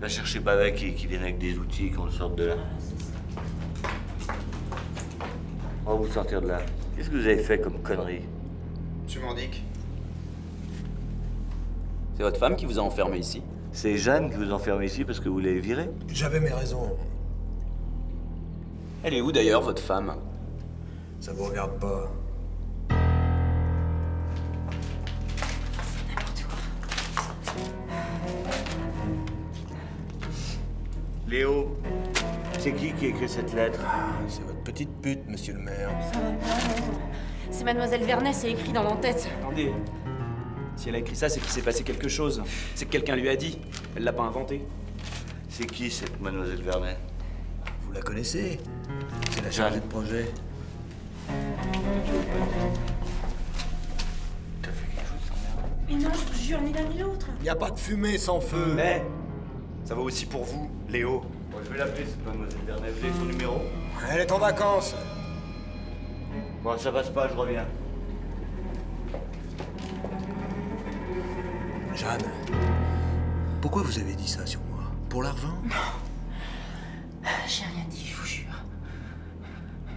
Va chercher Bava qui, qui vienne avec des outils, qu'on le sorte de là. On va vous sortir de là. Qu'est-ce que vous avez fait comme connerie? Tu m'indiques C'est votre femme qui vous a enfermé ici? C'est Jeanne qui vous enferme ici parce que vous l'avez virée J'avais mes raisons. Elle est où d'ailleurs, votre femme? Ça vous regarde pas. Léo, c'est qui qui a écrit cette lettre? C'est votre petite pute, monsieur le maire. Ça va pas. C'est Mademoiselle Vernet, c'est écrit dans l'entête. Attendez. Si elle a écrit ça, c'est qu'il s'est passé quelque chose. C'est que quelqu'un lui a dit. Elle l'a pas inventé. C'est qui cette mademoiselle Vernet? Vous la connaissez? C'est la chargée de projet. Mais non, je vous jure, ni l'un ni l'autre. Y a pas de fumée sans feu. Mais ça va aussi pour vous, Léo. Bon, je vais l'appeler cette mademoiselle Vernet. Vous avez son numéro Elle est en vacances. Bon, ça passe pas, je reviens. Jeanne, pourquoi vous avez dit ça sur moi? Pour l'argent J'ai rien dit, je vous jure.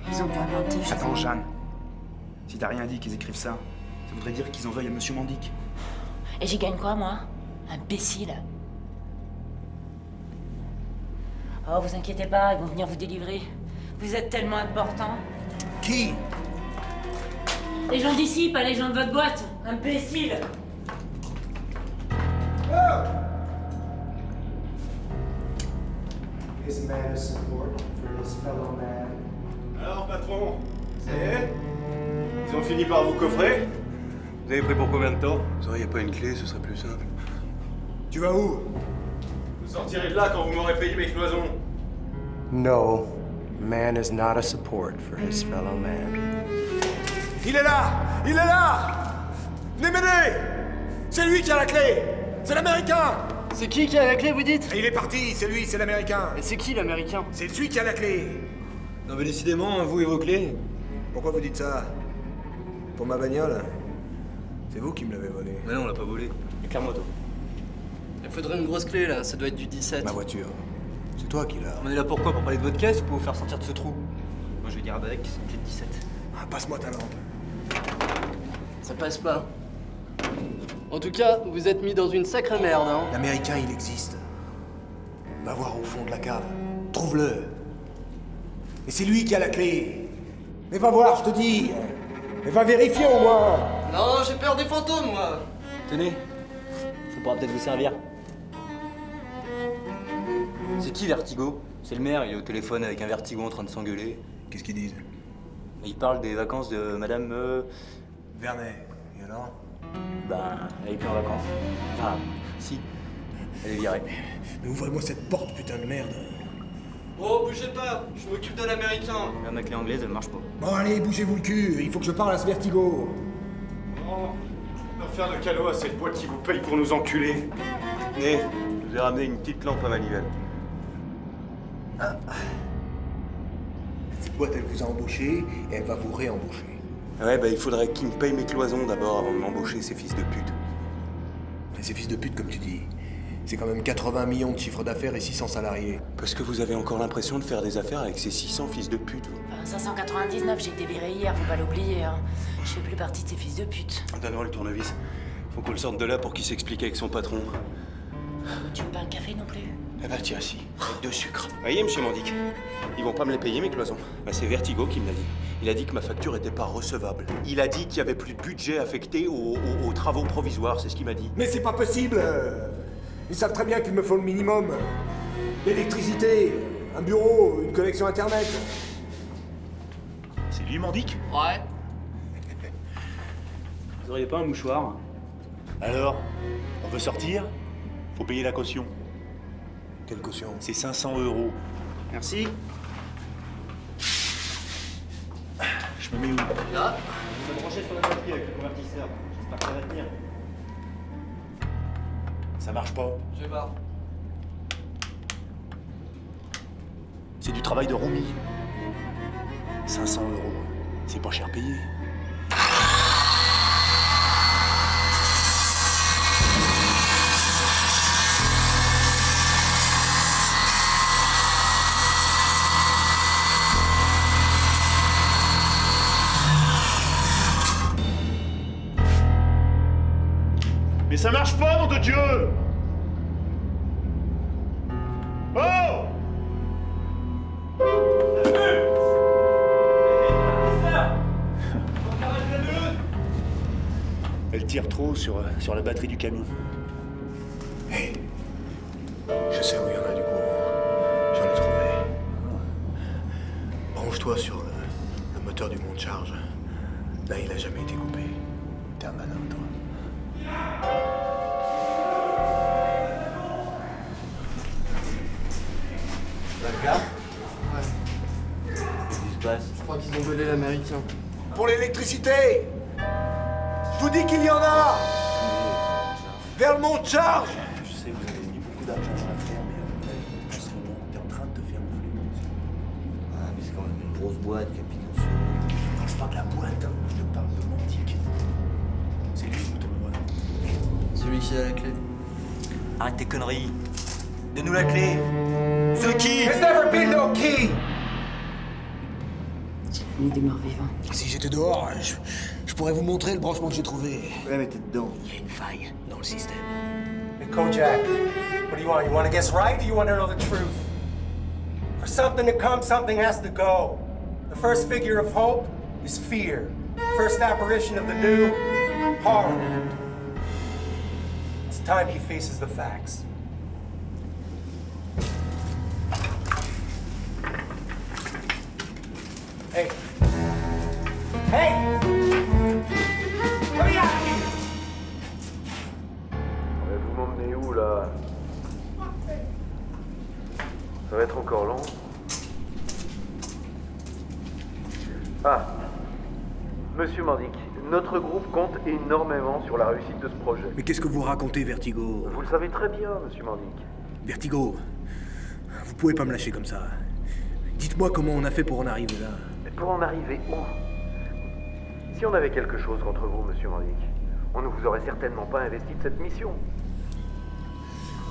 Ils ont je sais Attends, pas. Jeanne. T'as rien dit qu'ils écrivent ça, ça voudrait dire qu'ils en veuillent à Monsieur Mandic. Et j'y gagne quoi, moi? Imbécile. Oh, vous inquiétez pas, ils vont venir vous délivrer. Vous êtes tellement important. Qui? Les gens d'ici, pas les gens de votre boîte. Imbécile Is man a support for his fellow man? Alors, patron, ça y est? Ils ont fini par vous coffrer. Vous avez pris pour combien de temps? Ça, y a pas une clé, ce serait plus simple. Tu vas où? Vous sortirez de là quand vous m'aurez payé mes cloisons. No, man is not a support for his fellow man. Il est là! Il est là! Venez m'aider C'est lui qui a la clé! C'est l'américain! C'est qui qui a la clé, vous dites? Et il est parti, c'est lui, c'est l'américain. Et c'est qui l'américain? C'est celui qui a la clé. Non mais décidément, vous et vos clés. Pourquoi vous dites ça? Pour ma bagnole C'est vous qui me l'avez volée. Mais non, on l'a pas volé. Éclaire-moto. Il faudrait une grosse clé là, ça doit être du 17. Ma voiture. C'est toi qui l'as. On est là pourquoi Pour parler de votre caisse ou pour vous faire sortir de ce trou? Moi je vais dire à Badek que c'est une clé de 17. Ah, Passe-moi ta lampe. Ça passe pas. En tout cas, vous êtes mis dans une sacrée merde, hein. L'américain, il existe. Va voir au fond de la cave. Trouve-le. Et c'est lui qui a la clé. Mais va voir, je te dis. Mais va vérifier au moins. Non, j'ai peur des fantômes, moi. Tenez, ça pourra peut-être vous servir. C'est qui Vertigo? C'est le maire, il est au téléphone avec un Vertigo en train de s'engueuler. Qu'est-ce qu'ils disent? Il parle des vacances de Madame... euh, Vernet. Et alors? Ben, elle est plus en vacances. Enfin, si. Elle est virée. Mais ouvrez-moi cette porte, putain de merde. Oh, bougez pas Je m'occupe de l'américain Là, ma clé anglaise, elle marche pas. Bon, allez, bougez-vous le cul. Il faut que je parle à ce vertigo. Oh, leur faire de cadeau à cette boîte qui vous paye pour nous enculer. Né, je vous ai ramené une petite lampe à manivelle. Cette boîte, elle vous a embauché et elle va vous réembaucher. Ouais, bah il faudrait qu'ils me payent mes cloisons d'abord avant de m'embaucher, ces fils de pute. Et ces fils de pute, comme tu dis. C'est quand même 80 millions de chiffre d'affaires et 600 salariés. Parce que vous avez encore l'impression de faire des affaires avec ces 600 fils de pute. vous. Enfin, 599, j'ai été viré hier, faut pas l'oublier. Hein. Je fais plus partie de ces fils de pute. Donne-moi le tournevis. Faut qu'on le sorte de là pour qu'il s'explique avec son patron. Tu veux pas un café non plus? Eh bah tiens, si, avec deux sucres. Voyez, monsieur Mandic, ils vont pas me les payer, mes cloisons. Bah c'est Vertigo qui me l'a dit. Il a dit que ma facture était pas recevable. Il a dit qu'il y avait plus de budget affecté aux, aux- aux travaux provisoires, c'est ce qu'il m'a dit. Mais c'est pas possible euh. Ils savent très bien qu'il me faut le minimum. L'électricité, un bureau, une connexion internet. C'est lui, Mandic? Ouais. Vous auriez pas un mouchoir? Alors On veut sortir? Faut payer la caution. Quelle caution? C'est 500 euros. Merci. Je me mets où? Là, je vais brancher sur la batterie avec le convertisseur. J'espère que ça va tenir. Ça marche pas. Je vais voir. C'est du travail de Roumi. 500 euros. C'est pas cher payé. Mais ça marche pas, nom de Dieu sur, euh, la batterie du camion. Hé Je sais où il y en a du courant. J'en ai trouvé. Branche-toi sur le, le moteur du monte-charge. Là, il a jamais été coupé. T'es un malin, toi. D'accord Ouais. Qu'est-ce qui se passe Je crois qu'ils ont volé l'américain. Pour l'électricité Je vous dis qu'il y en a Vers le monte-charge Je sais que vous avez mis beaucoup d'argent dans l'affaire, mais en ce moment, t'es en train de te faire moufler. Ah, mais c'est quand même une grosse boîte, capitaine Solo. Je parle pas de la boîte, hein. je te parle de Mantic. C'est lui le voit. Celui qui a la clé. Arrête tes conneries. Donne-nous la clé. C'est qui There's never been no key Ni des morts vivants. Si j'étais dehors, je pourrais vous montrer le branchement que j'ai trouvé. Ouais, mais t'es dedans. Il y a une faille dans le système. Hey, Kojak, what do you want? You want to guess right or you want to know the truth? For something to come, something has to go. The first figure of hope is fear. The first apparition of the new, horror. It's time he faces the facts. Hey. Hey! Ça va être encore long. Ah, Monsieur Mandic, notre groupe compte énormément sur la réussite de ce projet. Mais qu'est-ce que vous racontez, Vertigo Vous le savez très bien, Monsieur Mandic. Vertigo, vous pouvez pas me lâcher comme ça. Dites-moi comment on a fait pour en arriver là. Mais pour en arriver où? Si on avait quelque chose contre vous, Monsieur Mandic, on ne vous aurait certainement pas investi de cette mission.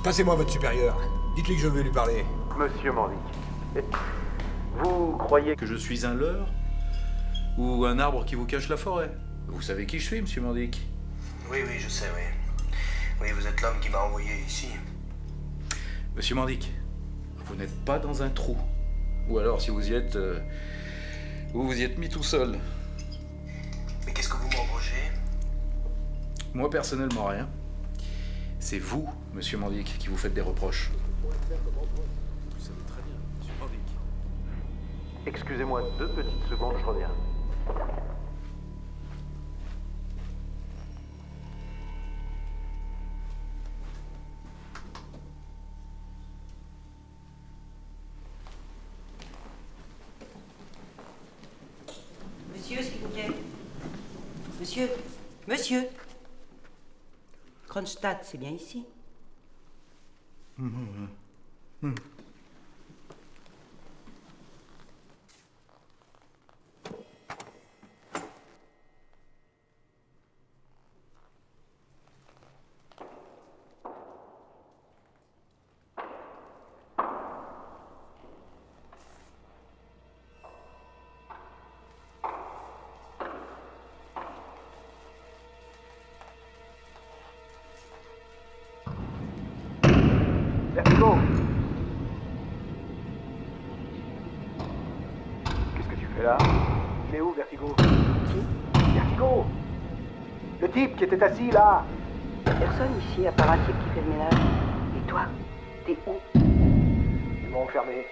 Passez-moi votre supérieur. Dites-lui que je veux lui parler. Monsieur Mandic, vous croyez Que je suis un leurre Ou un arbre qui vous cache la forêt? Vous savez qui je suis, monsieur Mandic Oui, oui, je sais, oui. Oui, vous êtes l'homme qui m'a envoyé ici. Monsieur Mandic, vous n'êtes pas dans un trou. Ou alors, si vous y êtes, euh, vous vous y êtes mis tout seul. Mais qu'est-ce que vous me reprochez Moi, personnellement, rien. C'est vous, monsieur Mandic, qui vous faites des reproches. Excusez-moi deux petites secondes, je reviens. Monsieur, s'il vous plaît. Monsieur, monsieur. Kronstadt, c'est bien ici. Vertigo Assis là Personne ici, à part un type qui fait le ménage. Et toi, t'es où? Ils m'ont enfermé.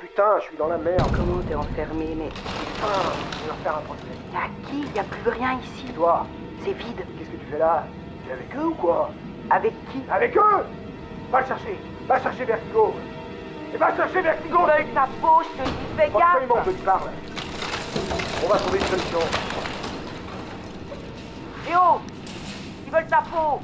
Putain, je suis dans la merde. Comment t'es enfermé, mais... Putain, je vais leur faire un procès. Mais à qui? Y a plus rien ici. Et toi? C'est vide. Qu'est-ce que tu fais là? Tu es avec eux ou quoi? Avec qui? Avec eux Va le chercher Va chercher Vertigo Et va chercher Vertigo Veulent ta peau, je te dis, fais gaffe absolument que tu parles. On va trouver une solution. Eh oh Ils veulent ta peau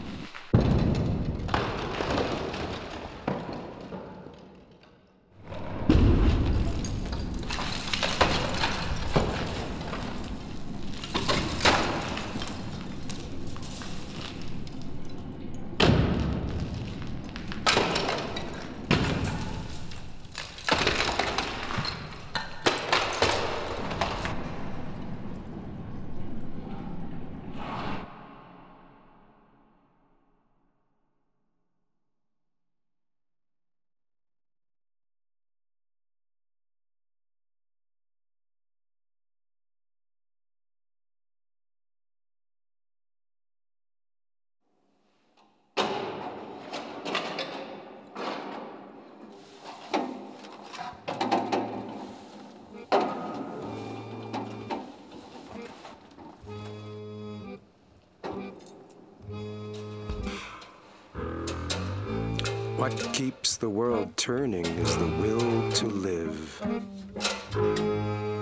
What keeps the world turning is the will to live.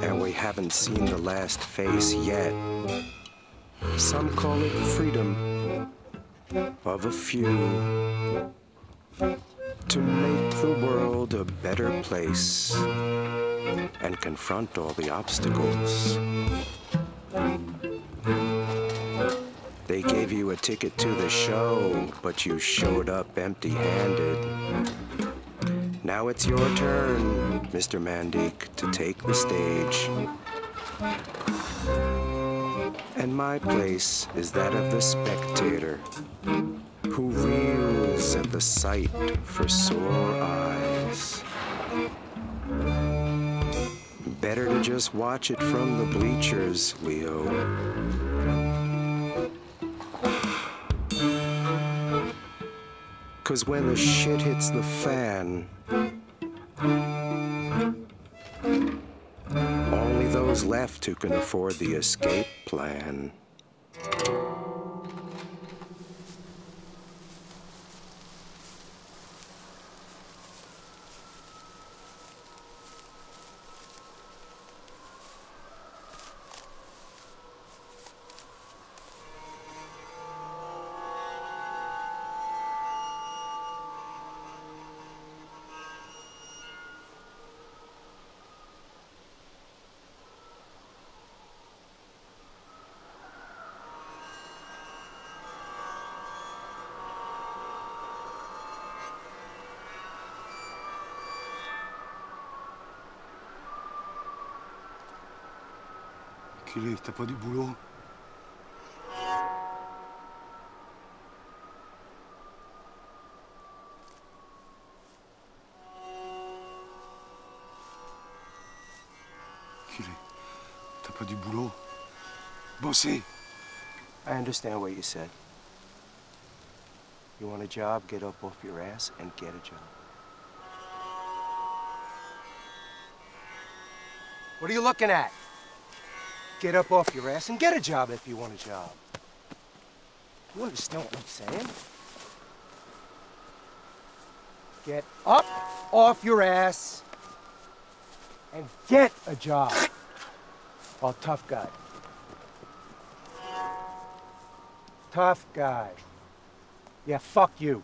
And we haven't seen the last face yet. Some call it freedom of a few to make the world a better place and confront all the obstacles. Gave you a ticket to the show, but you showed up empty handed. Now it's your turn, Mr. Mandik, to take the stage. And my place is that of the spectator, who reels at the sight for sore eyes. Better to just watch it from the bleachers, Leo. Cause when the shit hits the fan, only those left who can afford the escape plan. Enculé, t'as pas du boulot Enculé, t'as pas du boulot Bosser I understand what you said. You want a job, get up off your ass and get a job. What are you looking at? Get up off your ass and get a job if you want a job. You understand what I'm saying? Get up off your ass and get a job. Oh, tough guy. Tough guy. Yeah, fuck you.